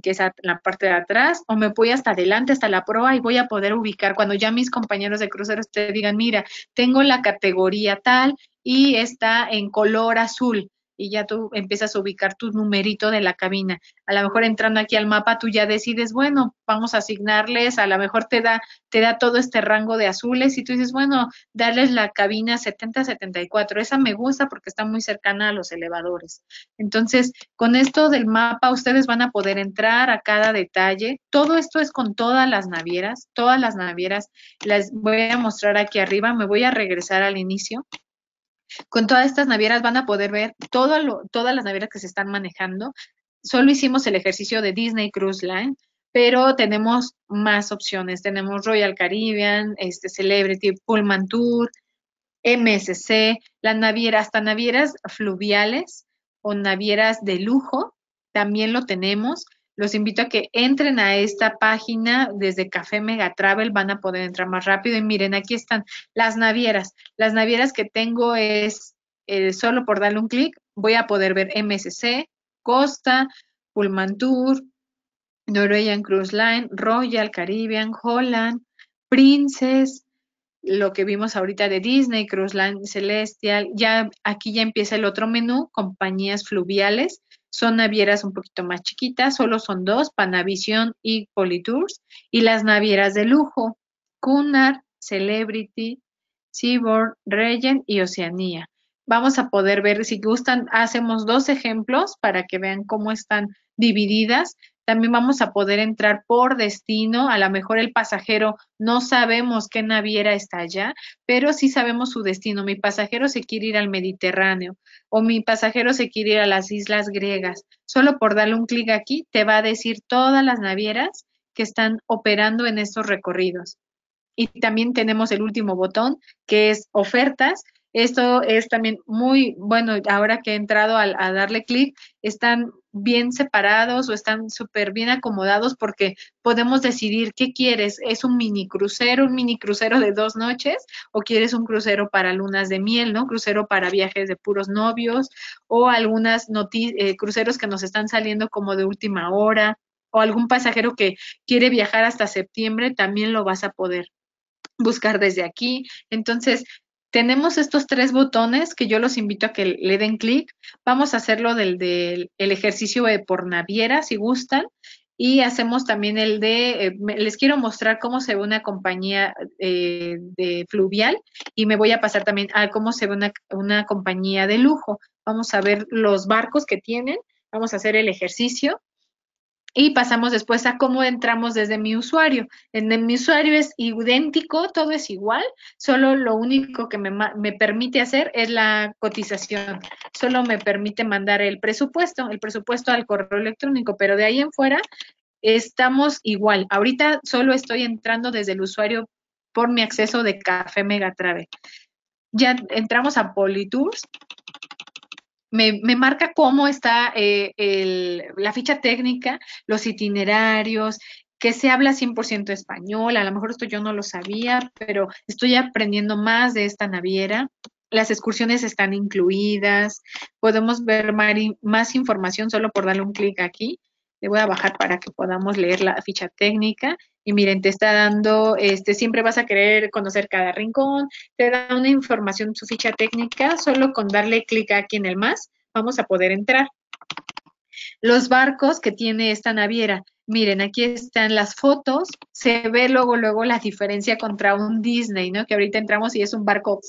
que es la parte de atrás, o me voy hasta adelante, hasta la proa y voy a poder ubicar cuando ya mis compañeros de cruceros te digan, mira, tengo la categoría tal y está en color azul y ya tú empiezas a ubicar tu numerito de la cabina. A lo mejor entrando aquí al mapa tú ya decides, bueno, vamos a asignarles, a lo mejor te da te da todo este rango de azules y tú dices, bueno, darles la cabina 70-74, esa me gusta porque está muy cercana a los elevadores. Entonces, con esto del mapa ustedes van a poder entrar a cada detalle. Todo esto es con todas las navieras, todas las navieras. Las voy a mostrar aquí arriba, me voy a regresar al inicio con todas estas navieras van a poder ver todas las navieras que se están manejando. Solo hicimos el ejercicio de Disney Cruise Line, pero tenemos más opciones. Tenemos Royal Caribbean, este Celebrity, Pullman Tour, MSC, las navieras, hasta navieras fluviales o navieras de lujo, también lo tenemos. Los invito a que entren a esta página desde Café Mega Travel, van a poder entrar más rápido. Y miren, aquí están las navieras. Las navieras que tengo es eh, solo por darle un clic, voy a poder ver MSC, Costa, Pullman Tour, Norwegian Cruise Line, Royal Caribbean, Holland, Princess, lo que vimos ahorita de Disney, Cruise Line Celestial, ya aquí ya empieza el otro menú, compañías fluviales, son navieras un poquito más chiquitas, solo son dos, Panavision y Politours, y las navieras de lujo, Cunard, Celebrity, Seaboard, Regent y Oceanía. Vamos a poder ver, si gustan, hacemos dos ejemplos para que vean cómo están divididas. También vamos a poder entrar por destino. A lo mejor el pasajero no sabemos qué naviera está allá, pero sí sabemos su destino. Mi pasajero se quiere ir al Mediterráneo o mi pasajero se quiere ir a las islas griegas. Solo por darle un clic aquí te va a decir todas las navieras que están operando en estos recorridos. Y también tenemos el último botón que es ofertas esto es también muy bueno, ahora que he entrado a, darle clic, están bien separados o están súper bien acomodados porque podemos decidir qué quieres. ¿Es un mini crucero, un mini crucero de dos noches o quieres un crucero para lunas de miel, ¿no? Crucero para viajes de puros novios o algunas eh, cruceros que nos están saliendo como de última hora o algún pasajero que quiere viajar hasta septiembre, también lo vas a poder buscar desde aquí. Entonces, tenemos estos tres botones que yo los invito a que le den clic. Vamos a hacerlo del, del el ejercicio de por naviera, si gustan. Y hacemos también el de, eh, les quiero mostrar cómo se ve una compañía eh, de fluvial y me voy a pasar también a cómo se ve una, una compañía de lujo. Vamos a ver los barcos que tienen. Vamos a hacer el ejercicio y pasamos después a cómo entramos desde mi usuario. En mi usuario es idéntico, todo es igual, solo lo único que me, me, permite hacer es la cotización. Solo me permite mandar el presupuesto, el presupuesto al correo electrónico, pero de ahí en fuera estamos igual. Ahorita solo estoy entrando desde el usuario por mi acceso de Café Megatrave. Ya entramos a Politours me, marca cómo está eh, la ficha técnica, los itinerarios, que se habla 100% español, a lo mejor esto yo no lo sabía, pero estoy aprendiendo más de esta naviera. Las excursiones están incluidas, podemos ver más información solo por darle un clic aquí. Le voy a bajar para que podamos leer la ficha técnica. Y miren, te está dando, este, siempre vas a querer conocer cada rincón, te da una información, su ficha técnica, solo con darle clic aquí en el más, vamos a poder entrar. Los barcos que tiene esta naviera, miren, aquí están las fotos, se ve luego, luego la diferencia contra un Disney, ¿no? Que ahorita entramos y es un barco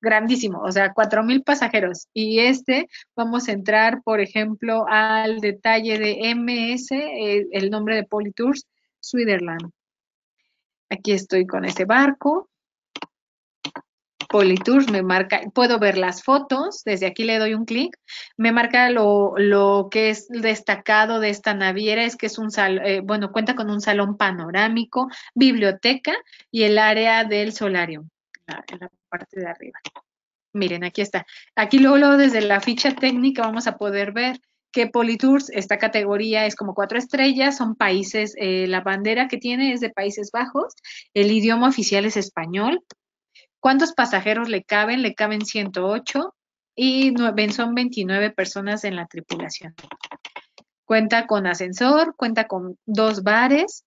grandísimo, o sea, cuatro mil pasajeros. Y este, vamos a entrar, por ejemplo, al detalle de MS, eh, el nombre de Politours, Switzerland. Aquí estoy con ese barco. Politours me marca, puedo ver las fotos, desde aquí le doy un clic, me marca lo, que es destacado de esta naviera, es que es un salón, eh, bueno, cuenta con un salón panorámico, biblioteca y el área del solario, en la parte de arriba. Miren, aquí está. Aquí luego, luego desde la ficha técnica vamos a poder ver que Politours, esta categoría es como cuatro estrellas, son países, eh, la bandera que tiene es de Países Bajos, el idioma oficial es español. ¿Cuántos pasajeros le caben? Le caben 108 y son 29 personas en la tripulación. Cuenta con ascensor, cuenta con dos bares,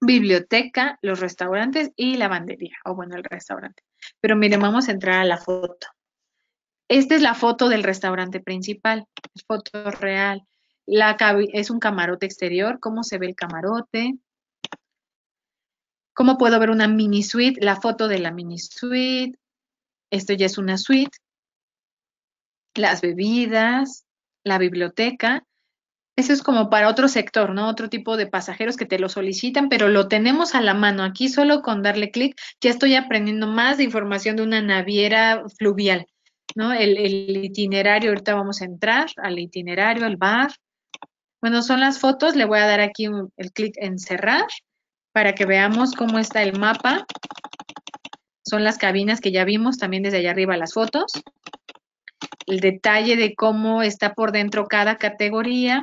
biblioteca, los restaurantes y lavandería, o bueno, el restaurante. Pero miren, vamos a entrar a la foto. Esta es la foto del restaurante principal, es foto real. Es un camarote exterior, cómo se ve el camarote. ¿Cómo puedo ver una mini suite? La foto de la mini suite. Esto ya es una suite. Las bebidas, la biblioteca. Eso es como para otro sector, ¿no? Otro tipo de pasajeros que te lo solicitan, pero lo tenemos a la mano. Aquí solo con darle clic ya estoy aprendiendo más de información de una naviera fluvial. ¿no? El, itinerario, ahorita vamos a entrar al itinerario, al bar. Bueno, son las fotos, le voy a dar aquí el clic en cerrar para que veamos cómo está el mapa. Son las cabinas que ya vimos también desde allá arriba las fotos. El detalle de cómo está por dentro cada categoría.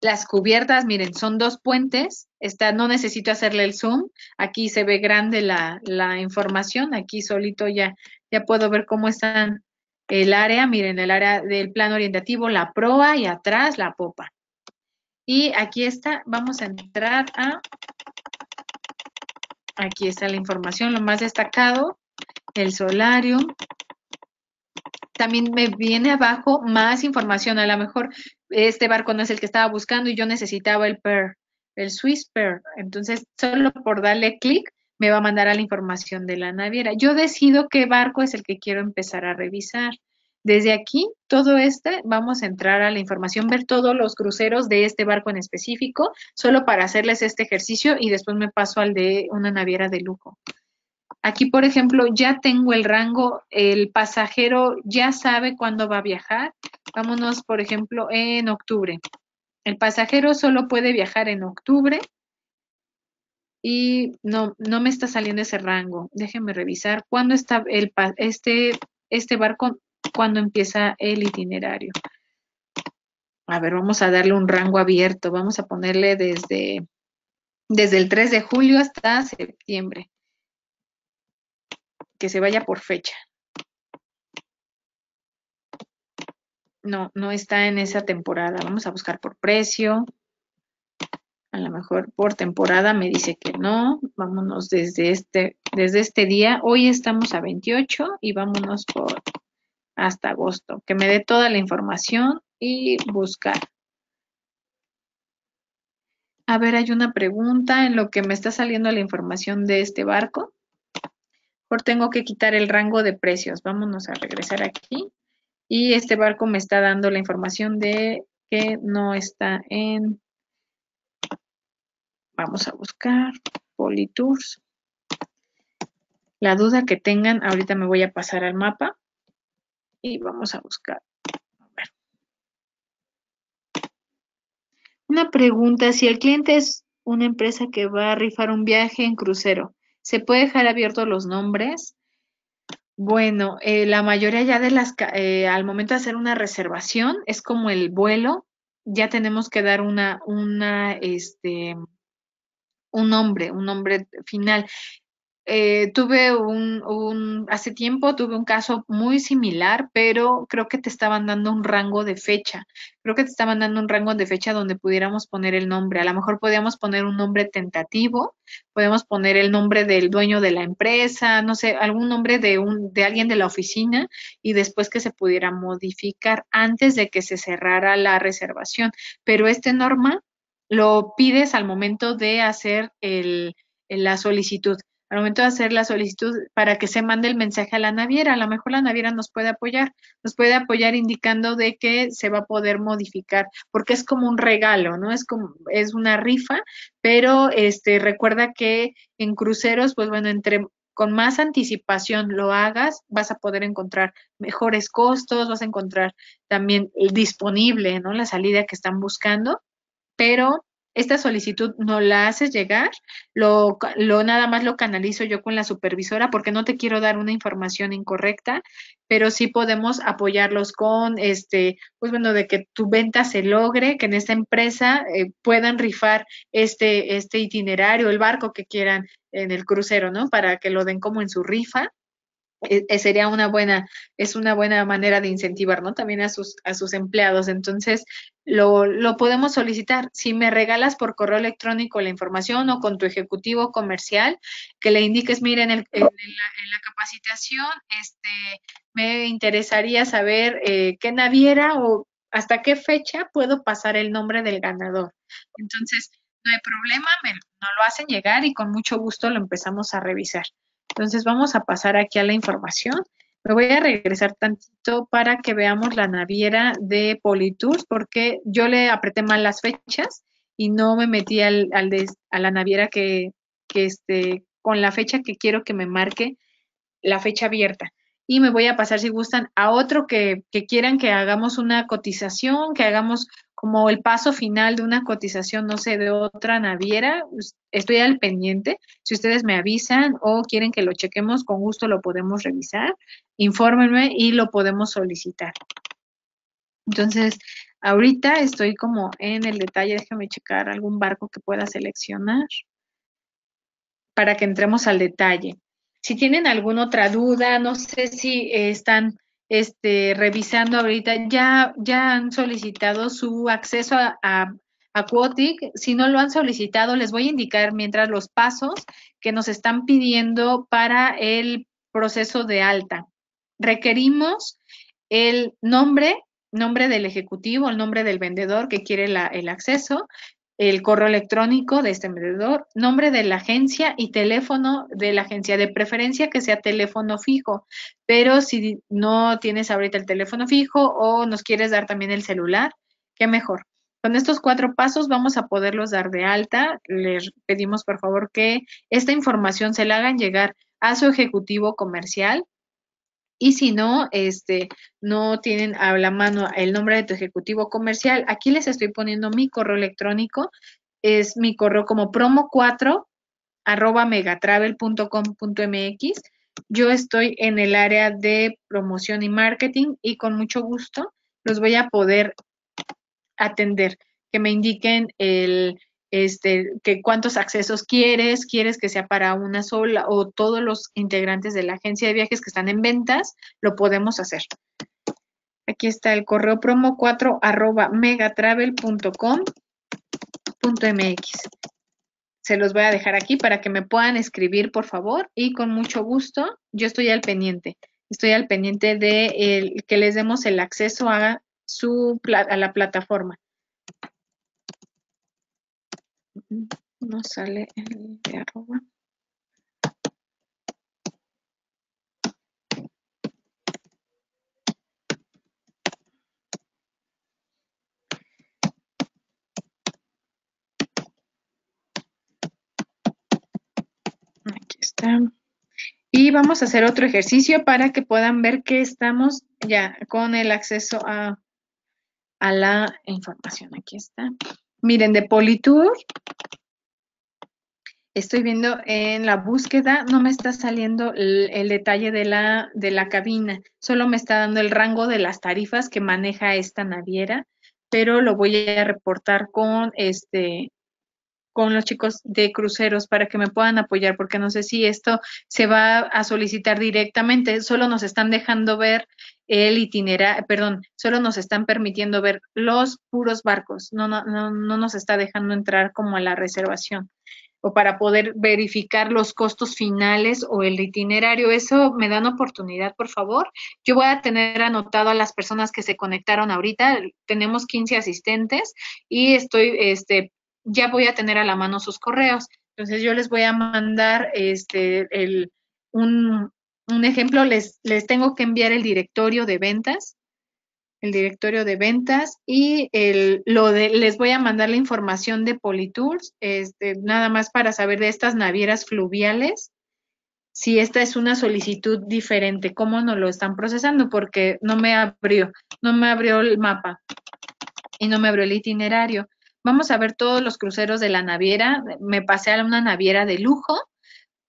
Las cubiertas, miren, son dos puentes. Está, no necesito hacerle el zoom. Aquí se ve grande la, información. Aquí solito ya ya puedo ver cómo están el área, miren, el área del plano orientativo, la proa y atrás la popa. Y aquí está, vamos a entrar a, aquí está la información, lo más destacado, el solario. También me viene abajo más información, a lo mejor este barco no es el que estaba buscando y yo necesitaba el PER, el Swiss PER. Entonces, solo por darle clic, me va a mandar a la información de la naviera. Yo decido qué barco es el que quiero empezar a revisar. Desde aquí, todo este, vamos a entrar a la información, ver todos los cruceros de este barco en específico, solo para hacerles este ejercicio y después me paso al de una naviera de lujo. Aquí, por ejemplo, ya tengo el rango, el pasajero ya sabe cuándo va a viajar. Vámonos, por ejemplo, en octubre. El pasajero solo puede viajar en octubre y no, no me está saliendo ese rango. Déjenme revisar cuándo está el, este, este barco, cuándo empieza el itinerario. A ver, vamos a darle un rango abierto. Vamos a ponerle desde, desde el 3 de julio hasta septiembre. Que se vaya por fecha. No, no está en esa temporada. Vamos a buscar por precio. A lo mejor por temporada me dice que no. Vámonos desde este, desde este día. Hoy estamos a 28 y vámonos por hasta agosto. Que me dé toda la información y buscar. A ver, hay una pregunta en lo que me está saliendo la información de este barco. Por tengo que quitar el rango de precios. Vámonos a regresar aquí. Y este barco me está dando la información de que no está en Vamos a buscar Politours. La duda que tengan, ahorita me voy a pasar al mapa y vamos a buscar. Una pregunta, si el cliente es una empresa que va a rifar un viaje en crucero, ¿se puede dejar abiertos los nombres? Bueno, eh, la mayoría ya de las, eh, al momento de hacer una reservación, es como el vuelo, ya tenemos que dar una, este, un nombre, un nombre final. Eh, tuve un, un, hace tiempo tuve un caso muy similar, pero creo que te estaban dando un rango de fecha. Creo que te estaban dando un rango de fecha donde pudiéramos poner el nombre. A lo mejor podíamos poner un nombre tentativo, podemos poner el nombre del dueño de la empresa, no sé, algún nombre de un, de alguien de la oficina y después que se pudiera modificar antes de que se cerrara la reservación. Pero este norma lo pides al momento de hacer el, la solicitud. Al momento de hacer la solicitud para que se mande el mensaje a la naviera, a lo mejor la naviera nos puede apoyar, nos puede apoyar indicando de que se va a poder modificar, porque es como un regalo, ¿no? Es como, es una rifa, pero este, recuerda que en cruceros, pues bueno, entre con más anticipación lo hagas, vas a poder encontrar mejores costos, vas a encontrar también disponible, ¿no? La salida que están buscando pero esta solicitud no la haces llegar, lo, nada más lo canalizo yo con la supervisora porque no te quiero dar una información incorrecta, pero sí podemos apoyarlos con este, pues bueno, de que tu venta se logre, que en esta empresa eh, puedan rifar este, este itinerario, el barco que quieran en el crucero, ¿no? Para que lo den como en su rifa eh, eh, sería una buena, es una buena manera de incentivar, ¿no? También a sus, a sus empleados. Entonces, lo, lo podemos solicitar. Si me regalas por correo electrónico la información o con tu ejecutivo comercial, que le indiques, miren, en, la, capacitación, este, me interesaría saber eh, qué naviera o hasta qué fecha puedo pasar el nombre del ganador. Entonces, no hay problema, me, no lo hacen llegar y con mucho gusto lo empezamos a revisar. Entonces vamos a pasar aquí a la información. Me voy a regresar tantito para que veamos la naviera de Politours porque yo le apreté mal las fechas y no me metí al, al de, a la naviera que, que este, con la fecha que quiero que me marque la fecha abierta. Y me voy a pasar, si gustan, a otro que, quieran que hagamos una cotización, que hagamos como el paso final de una cotización, no sé, de otra naviera, pues, estoy al pendiente. Si ustedes me avisan o quieren que lo chequemos, con gusto lo podemos revisar. Infórmenme y lo podemos solicitar. Entonces, ahorita estoy como en el detalle, déjame checar algún barco que pueda seleccionar para que entremos al detalle. Si tienen alguna otra duda, no sé si están este, revisando ahorita, ya, ya han solicitado su acceso a, a, Quotic. Si no lo han solicitado, les voy a indicar mientras los pasos que nos están pidiendo para el proceso de alta. Requerimos el nombre, nombre del ejecutivo, el nombre del vendedor que quiere el acceso, el correo electrónico de este vendedor, nombre de la agencia y teléfono de la agencia, de preferencia que sea teléfono fijo, pero si no tienes ahorita el teléfono fijo o nos quieres dar también el celular, qué mejor. Con estos cuatro pasos vamos a poderlos dar de alta. Les pedimos por favor que esta información se la hagan llegar a su ejecutivo comercial y si no, este, no tienen a la mano el nombre de tu ejecutivo comercial, aquí les estoy poniendo mi correo electrónico. Es mi correo como promo4 arroba megatravel.com.mx. Yo estoy en el área de promoción y marketing y con mucho gusto los voy a poder atender. Que me indiquen el, este, que cuántos accesos quieres, quieres que sea para una sola o todos los integrantes de la agencia de viajes que están en ventas, lo podemos hacer. Aquí está el correo promo 4 arroba megatravel.com.mx. Se los voy a dejar aquí para que me puedan escribir, por favor, y con mucho gusto, yo estoy al pendiente. Estoy al pendiente de el, que les demos el acceso a, su, a la plataforma no sale el de arroba. Aquí está. Y vamos a hacer otro ejercicio para que puedan ver que estamos ya con el acceso a, a la información. Aquí está. Miren, de Politour, estoy viendo en la búsqueda, no me está saliendo el, el, detalle de la, de la cabina, solo me está dando el rango de las tarifas que maneja esta naviera, pero lo voy a reportar con este con los chicos de cruceros para que me puedan apoyar, porque no sé si esto se va a solicitar directamente, solo nos están dejando ver el itinerario, perdón, solo nos están permitiendo ver los puros barcos, no, no, no, no nos está dejando entrar como a la reservación o para poder verificar los costos finales o el itinerario. Eso me dan oportunidad, por favor. Yo voy a tener anotado a las personas que se conectaron ahorita. Tenemos 15 asistentes y estoy este, ya voy a tener a la mano sus correos. Entonces yo les voy a mandar este el, un, un ejemplo, les, les tengo que enviar el directorio de ventas, el directorio de ventas y el, lo de, les voy a mandar la información de Politours, este, nada más para saber de estas navieras fluviales, si esta es una solicitud diferente, cómo nos lo están procesando, porque no me abrió, no me abrió el mapa y no me abrió el itinerario. Vamos a ver todos los cruceros de la naviera. Me pasé a una naviera de lujo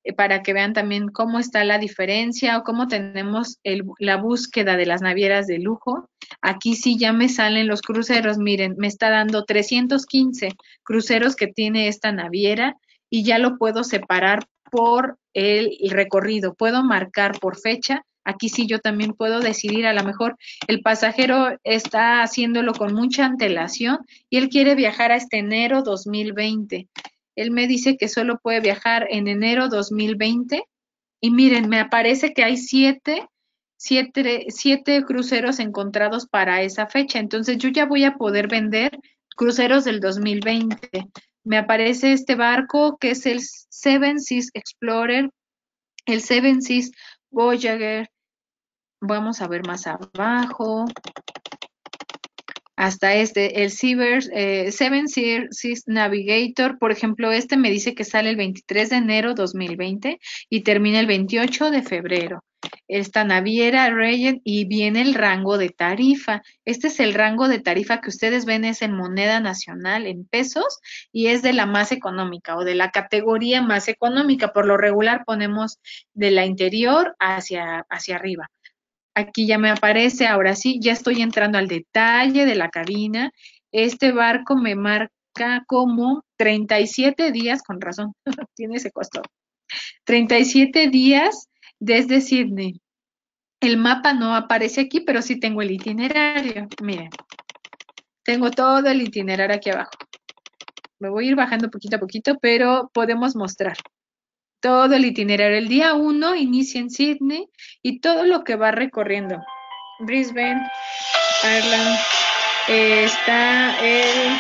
eh, para que vean también cómo está la diferencia o cómo tenemos la búsqueda de las navieras de lujo. Aquí sí ya me salen los cruceros, miren, me está dando 315 cruceros que tiene esta naviera y ya lo puedo separar por el recorrido. Puedo marcar por fecha. Aquí sí yo también puedo decidir, a lo mejor el pasajero está haciéndolo con mucha antelación y él quiere viajar hasta enero 2020. Él me dice que solo puede viajar en enero 2020 y miren, me aparece que hay siete, siete, siete cruceros encontrados para esa fecha. Entonces yo ya voy a poder vender cruceros del 2020 me aparece este barco que es el Seven Seas Explorer, el Seven Seas Voyager. Vamos a ver más abajo. Hasta este, el Cyber, eh, Seven Seas Navigator, por ejemplo, este me dice que sale el 23 de enero 2020 y termina el 28 de febrero esta naviera Reyes y viene el rango de tarifa. Este es el rango de tarifa que ustedes ven es en moneda nacional, en pesos, y es de la más económica o de la categoría más económica. Por lo regular ponemos de la interior hacia, hacia arriba. Aquí ya me aparece, ahora sí, ya estoy entrando al detalle de la cabina. Este barco me marca como 37 días, con razón, tiene ese costo. 37 días desde Sydney. El mapa no aparece aquí, pero sí tengo el itinerario. Miren, tengo todo el itinerario aquí abajo. Me voy a ir bajando poquito a poquito, pero podemos mostrar todo el itinerario. El día 1 inicia en Sydney y todo lo que va recorriendo. Brisbane, Ireland, está el...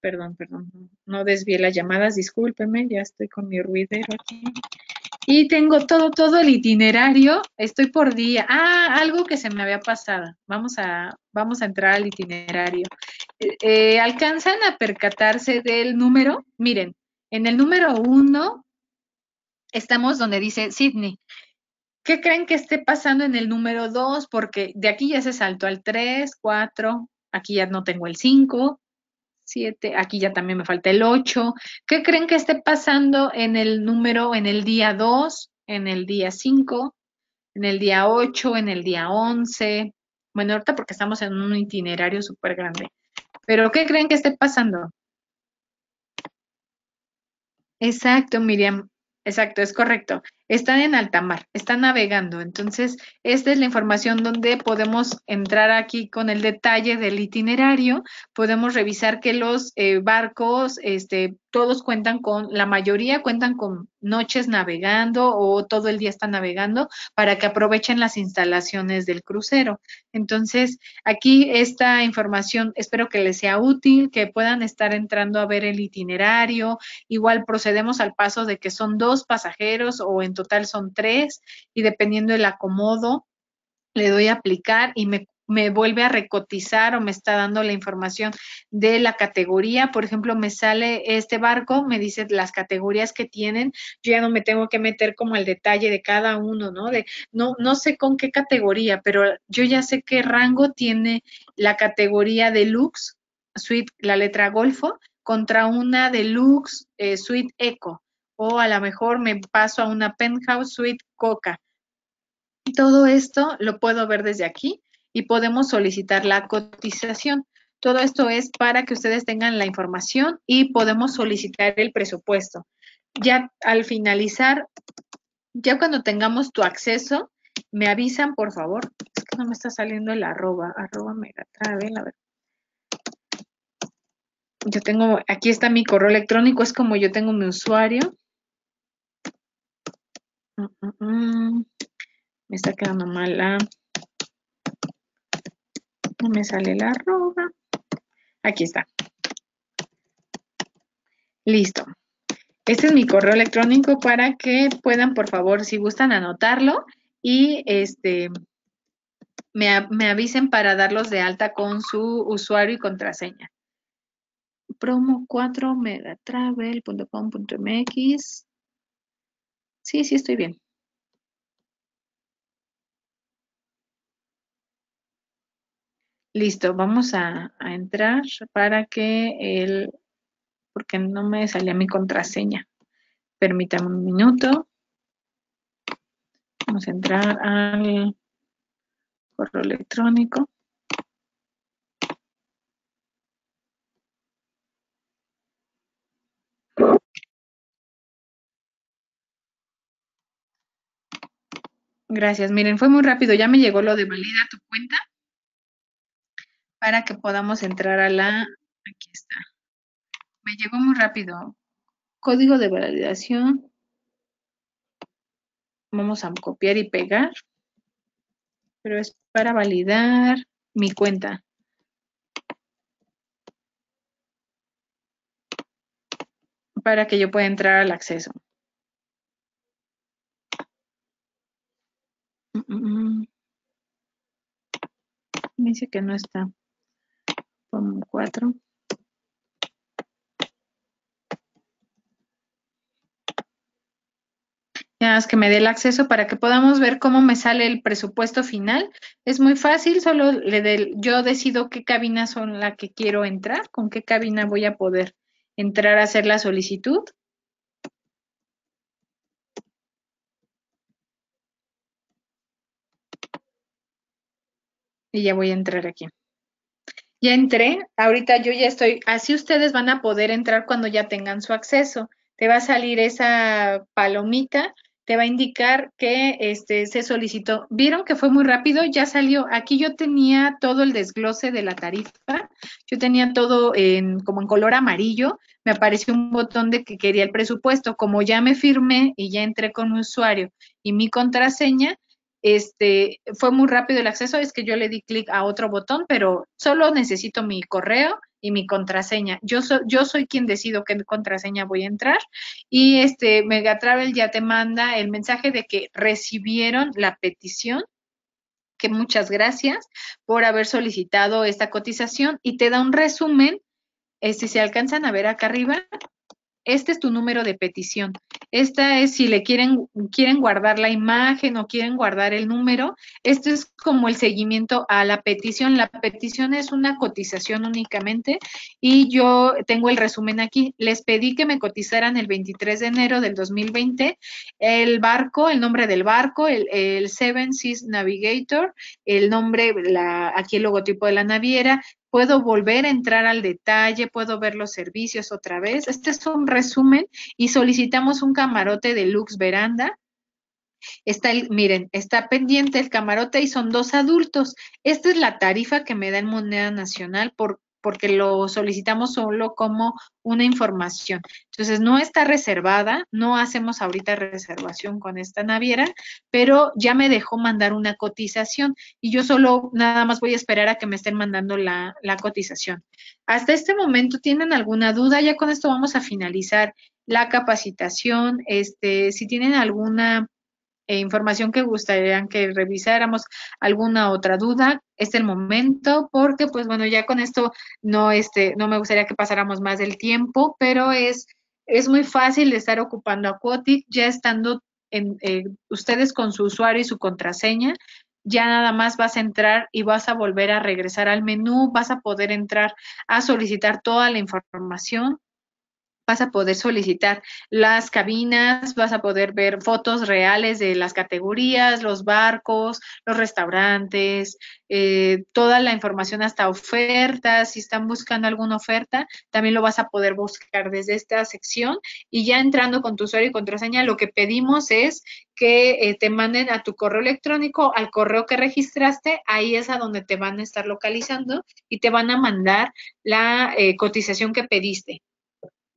Perdón, perdón, no desvié las llamadas, discúlpeme, ya estoy con mi ruidero aquí. Y tengo todo, todo el itinerario. Estoy por día. Ah, algo que se me había pasado. Vamos a, vamos a entrar al itinerario. Eh, eh, ¿Alcanzan a percatarse del número? Miren, en el número uno estamos donde dice Sydney. ¿Qué creen que esté pasando en el número dos? Porque de aquí ya se saltó al tres, cuatro, aquí ya no tengo el cinco, 7, aquí ya también me falta el 8. ¿Qué creen que esté pasando en el número, en el día 2, en el día 5, en el día 8, en el día 11? Bueno, ahorita porque estamos en un itinerario súper grande. Pero ¿qué creen que esté pasando? Exacto, Miriam. Exacto, es correcto. Están en alta mar, están navegando. Entonces, esta es la información donde podemos entrar aquí con el detalle del itinerario. Podemos revisar que los eh, barcos, este, todos cuentan con, la mayoría cuentan con noches navegando o todo el día están navegando para que aprovechen las instalaciones del crucero. Entonces, aquí esta información espero que les sea útil, que puedan estar entrando a ver el itinerario. Igual procedemos al paso de que son dos pasajeros o en total son tres y dependiendo del acomodo, le doy a aplicar y me me vuelve a recotizar o me está dando la información de la categoría. Por ejemplo, me sale este barco, me dice las categorías que tienen. Yo ya no me tengo que meter como el detalle de cada uno, ¿no? De no no sé con qué categoría, pero yo ya sé qué rango tiene la categoría deluxe suite la letra Golfo contra una deluxe eh, suite Eco o a lo mejor me paso a una penthouse suite Coca. Todo esto lo puedo ver desde aquí y podemos solicitar la cotización. Todo esto es para que ustedes tengan la información y podemos solicitar el presupuesto. Ya al finalizar, ya cuando tengamos tu acceso, me avisan, por favor. Es que no me está saliendo el arroba, arroba megatravel, a ver. Yo tengo, aquí está mi correo electrónico, es como yo tengo mi usuario. Mm, mm, mm. Me está quedando mala. No me sale la arroba. Aquí está. Listo. Este es mi correo electrónico para que puedan, por favor, si gustan anotarlo y este me, me avisen para darlos de alta con su usuario y contraseña. Promo 4 megatravel.com.mx. Sí, sí, estoy bien. Listo, vamos a, entrar para que el, porque no me salía mi contraseña. Permítame un minuto. Vamos a entrar al correo electrónico. Gracias. Miren, fue muy rápido. Ya me llegó lo de valida tu cuenta para que podamos entrar a la... Aquí está. Me llegó muy rápido. Código de validación. Vamos a copiar y pegar. Pero es para validar mi cuenta. Para que yo pueda entrar al acceso. Dice que no está. Como cuatro. Ya es que me dé el acceso para que podamos ver cómo me sale el presupuesto final. Es muy fácil, solo le yo decido qué cabina son la que quiero entrar, con qué cabina voy a poder entrar a hacer la solicitud. Y ya voy a entrar aquí. Ya entré, ahorita yo ya estoy, así ustedes van a poder entrar cuando ya tengan su acceso. Te va a salir esa palomita, te va a indicar que este se solicitó. ¿Vieron que fue muy rápido? Ya salió. Aquí yo tenía todo el desglose de la tarifa. Yo tenía todo en, como en color amarillo. Me apareció un botón de que quería el presupuesto. Como ya me firmé y ya entré con mi usuario y mi contraseña, este, fue muy rápido el acceso, es que yo le di clic a otro botón, pero solo necesito mi correo y mi contraseña. Yo, yo soy quien decido qué contraseña voy a entrar y este Megatravel ya te manda el mensaje de que recibieron la petición que muchas gracias por haber solicitado esta cotización y te da un resumen, este, si alcanzan a ver acá arriba, este es tu número de petición. Esta es si le quieren, quieren guardar la imagen o quieren guardar el número. Esto es como el seguimiento a la petición. La petición es una cotización únicamente y yo tengo el resumen aquí. Les pedí que me cotizaran el 23 de enero del 2020 el barco, el nombre del barco, el, Seven Seas Navigator, el nombre, aquí el logotipo de la naviera, puedo volver a entrar al detalle, puedo ver los servicios otra vez. Este es un resumen y solicitamos un camarote de Lux Veranda. Está el, miren, está pendiente el camarote y son dos adultos. Esta es la tarifa que me da en moneda nacional por porque lo solicitamos solo como una información. Entonces, no está reservada, no hacemos ahorita reservación con esta naviera, pero ya me dejó mandar una cotización y yo solo nada más voy a esperar a que me estén mandando la, la cotización. Hasta este momento, ¿tienen alguna duda? Ya con esto vamos a finalizar la capacitación. Este, si tienen alguna e información que gustarían que revisáramos, alguna otra duda, es el momento, porque pues bueno, ya con esto no, este, no me gustaría que pasáramos más del tiempo, pero es, es muy fácil estar ocupando Aquatic, ya estando en, eh, ustedes con su usuario y su contraseña, ya nada más vas a entrar y vas a volver a regresar al menú, vas a poder entrar a solicitar toda la información vas a poder solicitar las cabinas, vas a poder ver fotos reales de las categorías, los barcos, los restaurantes, eh, toda la información hasta ofertas, si están buscando alguna oferta, también lo vas a poder buscar desde esta sección. Y ya entrando con tu usuario y contraseña, lo que pedimos es que eh, te manden a tu correo electrónico, al correo que registraste, ahí es a donde te van a estar localizando y te van a mandar la eh, cotización que pediste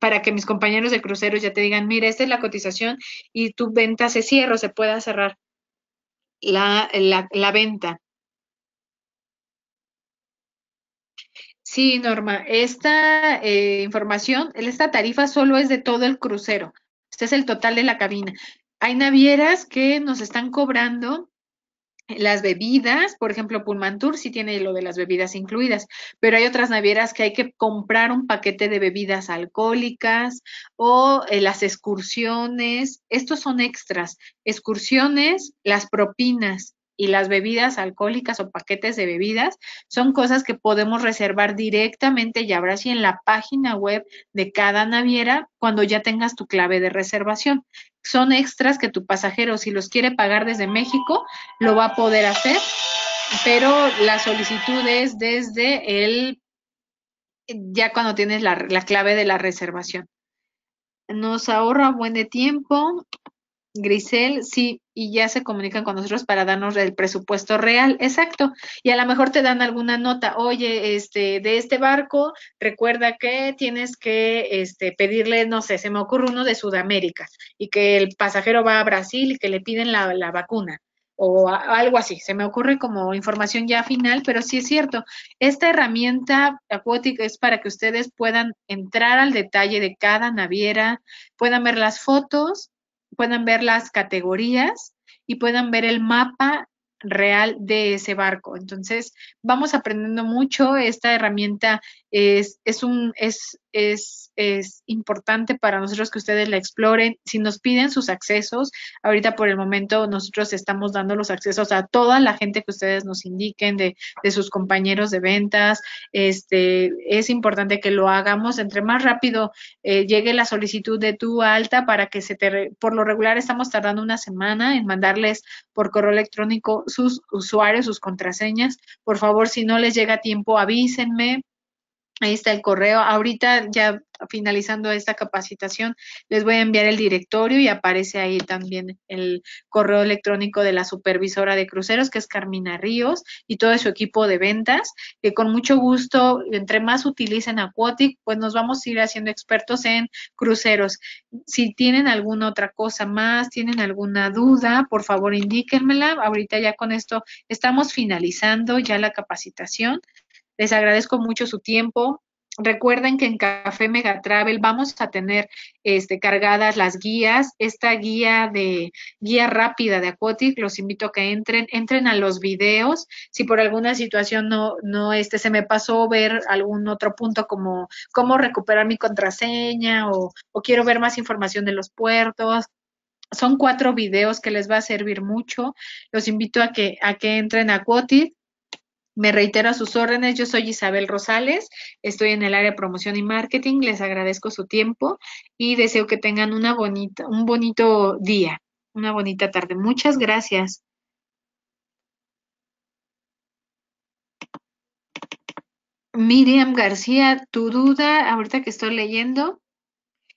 para que mis compañeros de cruceros ya te digan, mira, esta es la cotización y tu venta se cierra o se pueda cerrar la, venta. Sí, Norma, esta eh, información, esta tarifa solo es de todo el crucero. Este es el total de la cabina. Hay navieras que nos están cobrando las bebidas, por ejemplo, Tour sí tiene lo de las bebidas incluidas, pero hay otras navieras que hay que comprar un paquete de bebidas alcohólicas o eh, las excursiones, estos son extras, excursiones, las propinas y las bebidas alcohólicas o paquetes de bebidas son cosas que podemos reservar directamente y ahora sí en la página web de cada naviera cuando ya tengas tu clave de reservación. Son extras que tu pasajero, si los quiere pagar desde México, lo va a poder hacer, pero la solicitud es desde el, ya cuando tienes la, la clave de la reservación. Nos ahorra buen de tiempo Grisel, sí, y ya se comunican con nosotros para darnos el presupuesto real, exacto. Y a lo mejor te dan alguna nota, oye, este, de este barco, recuerda que tienes que este, pedirle, no sé, se me ocurre uno de Sudamérica, y que el pasajero va a Brasil y que le piden la, la vacuna o algo así. Se me ocurre como información ya final, pero sí es cierto. Esta herramienta acuática es para que ustedes puedan entrar al detalle de cada naviera, puedan ver las fotos puedan ver las categorías y puedan ver el mapa real de ese barco. Entonces, vamos aprendiendo mucho. Esta herramienta es, es un, es, es, es importante para nosotros que ustedes la exploren. Si nos piden sus accesos, ahorita por el momento nosotros estamos dando los accesos a toda la gente que ustedes nos indiquen, de, de sus compañeros de ventas. Este, es importante que lo hagamos. Entre más rápido eh, llegue la solicitud de tu alta para que se te, por lo regular estamos tardando una semana en mandarles por correo electrónico sus usuarios, sus contraseñas. Por favor, si no les llega a tiempo, avísenme Ahí está el correo. Ahorita ya finalizando esta capacitación, les voy a enviar el directorio y aparece ahí también el correo electrónico de la supervisora de cruceros, que es Carmina Ríos, y todo su equipo de ventas, que con mucho gusto, entre más utilicen Aquatic, pues nos vamos a ir haciendo expertos en cruceros. Si tienen alguna otra cosa más, tienen alguna duda, por favor indíquenmela. Ahorita ya con esto estamos finalizando ya la capacitación. Les agradezco mucho su tiempo. Recuerden que en Café Mega Travel vamos a tener este, cargadas las guías, esta guía de guía rápida de Aquatic, los invito a que entren, entren a los videos. Si por alguna situación no, no este, se me pasó ver algún otro punto como cómo recuperar mi contraseña o, quiero ver más información de los puertos, son cuatro videos que les va a servir mucho. Los invito a que, a que entren a Aquatic me reitero a sus órdenes, yo soy Isabel Rosales, estoy en el área de promoción y marketing, les agradezco su tiempo y deseo que tengan una bonita, un bonito día, una bonita tarde. Muchas gracias. Miriam García, tu duda, ahorita que estoy leyendo,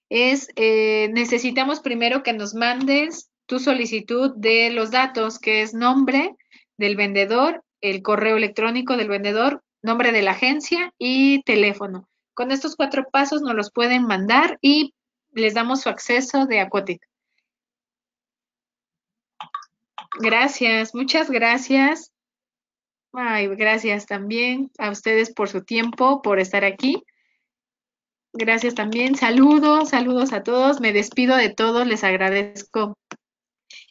es, eh, necesitamos primero que nos mandes tu solicitud de los datos, que es nombre del vendedor el correo electrónico del vendedor, nombre de la agencia y teléfono. Con estos cuatro pasos nos los pueden mandar y les damos su acceso de Aquatic. Gracias, muchas gracias. Ay, gracias también a ustedes por su tiempo, por estar aquí. Gracias también. Saludos, saludos a todos. Me despido de todos. Les agradezco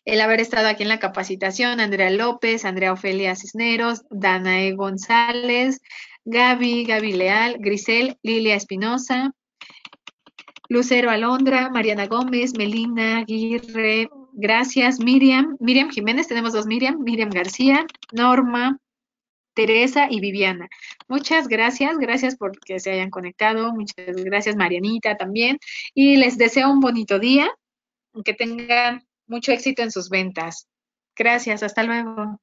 el haber estado aquí en la capacitación, Andrea López, Andrea Ofelia Cisneros, Danae González, Gaby, Gaby Leal, Grisel, Lilia Espinosa, Lucero Alondra, Mariana Gómez, Melina Aguirre, gracias, Miriam, Miriam Jiménez, tenemos dos Miriam, Miriam García, Norma, Teresa y Viviana. Muchas gracias, gracias por que se hayan conectado, muchas gracias Marianita también y les deseo un bonito día, que tengan mucho éxito en sus ventas. Gracias, hasta luego.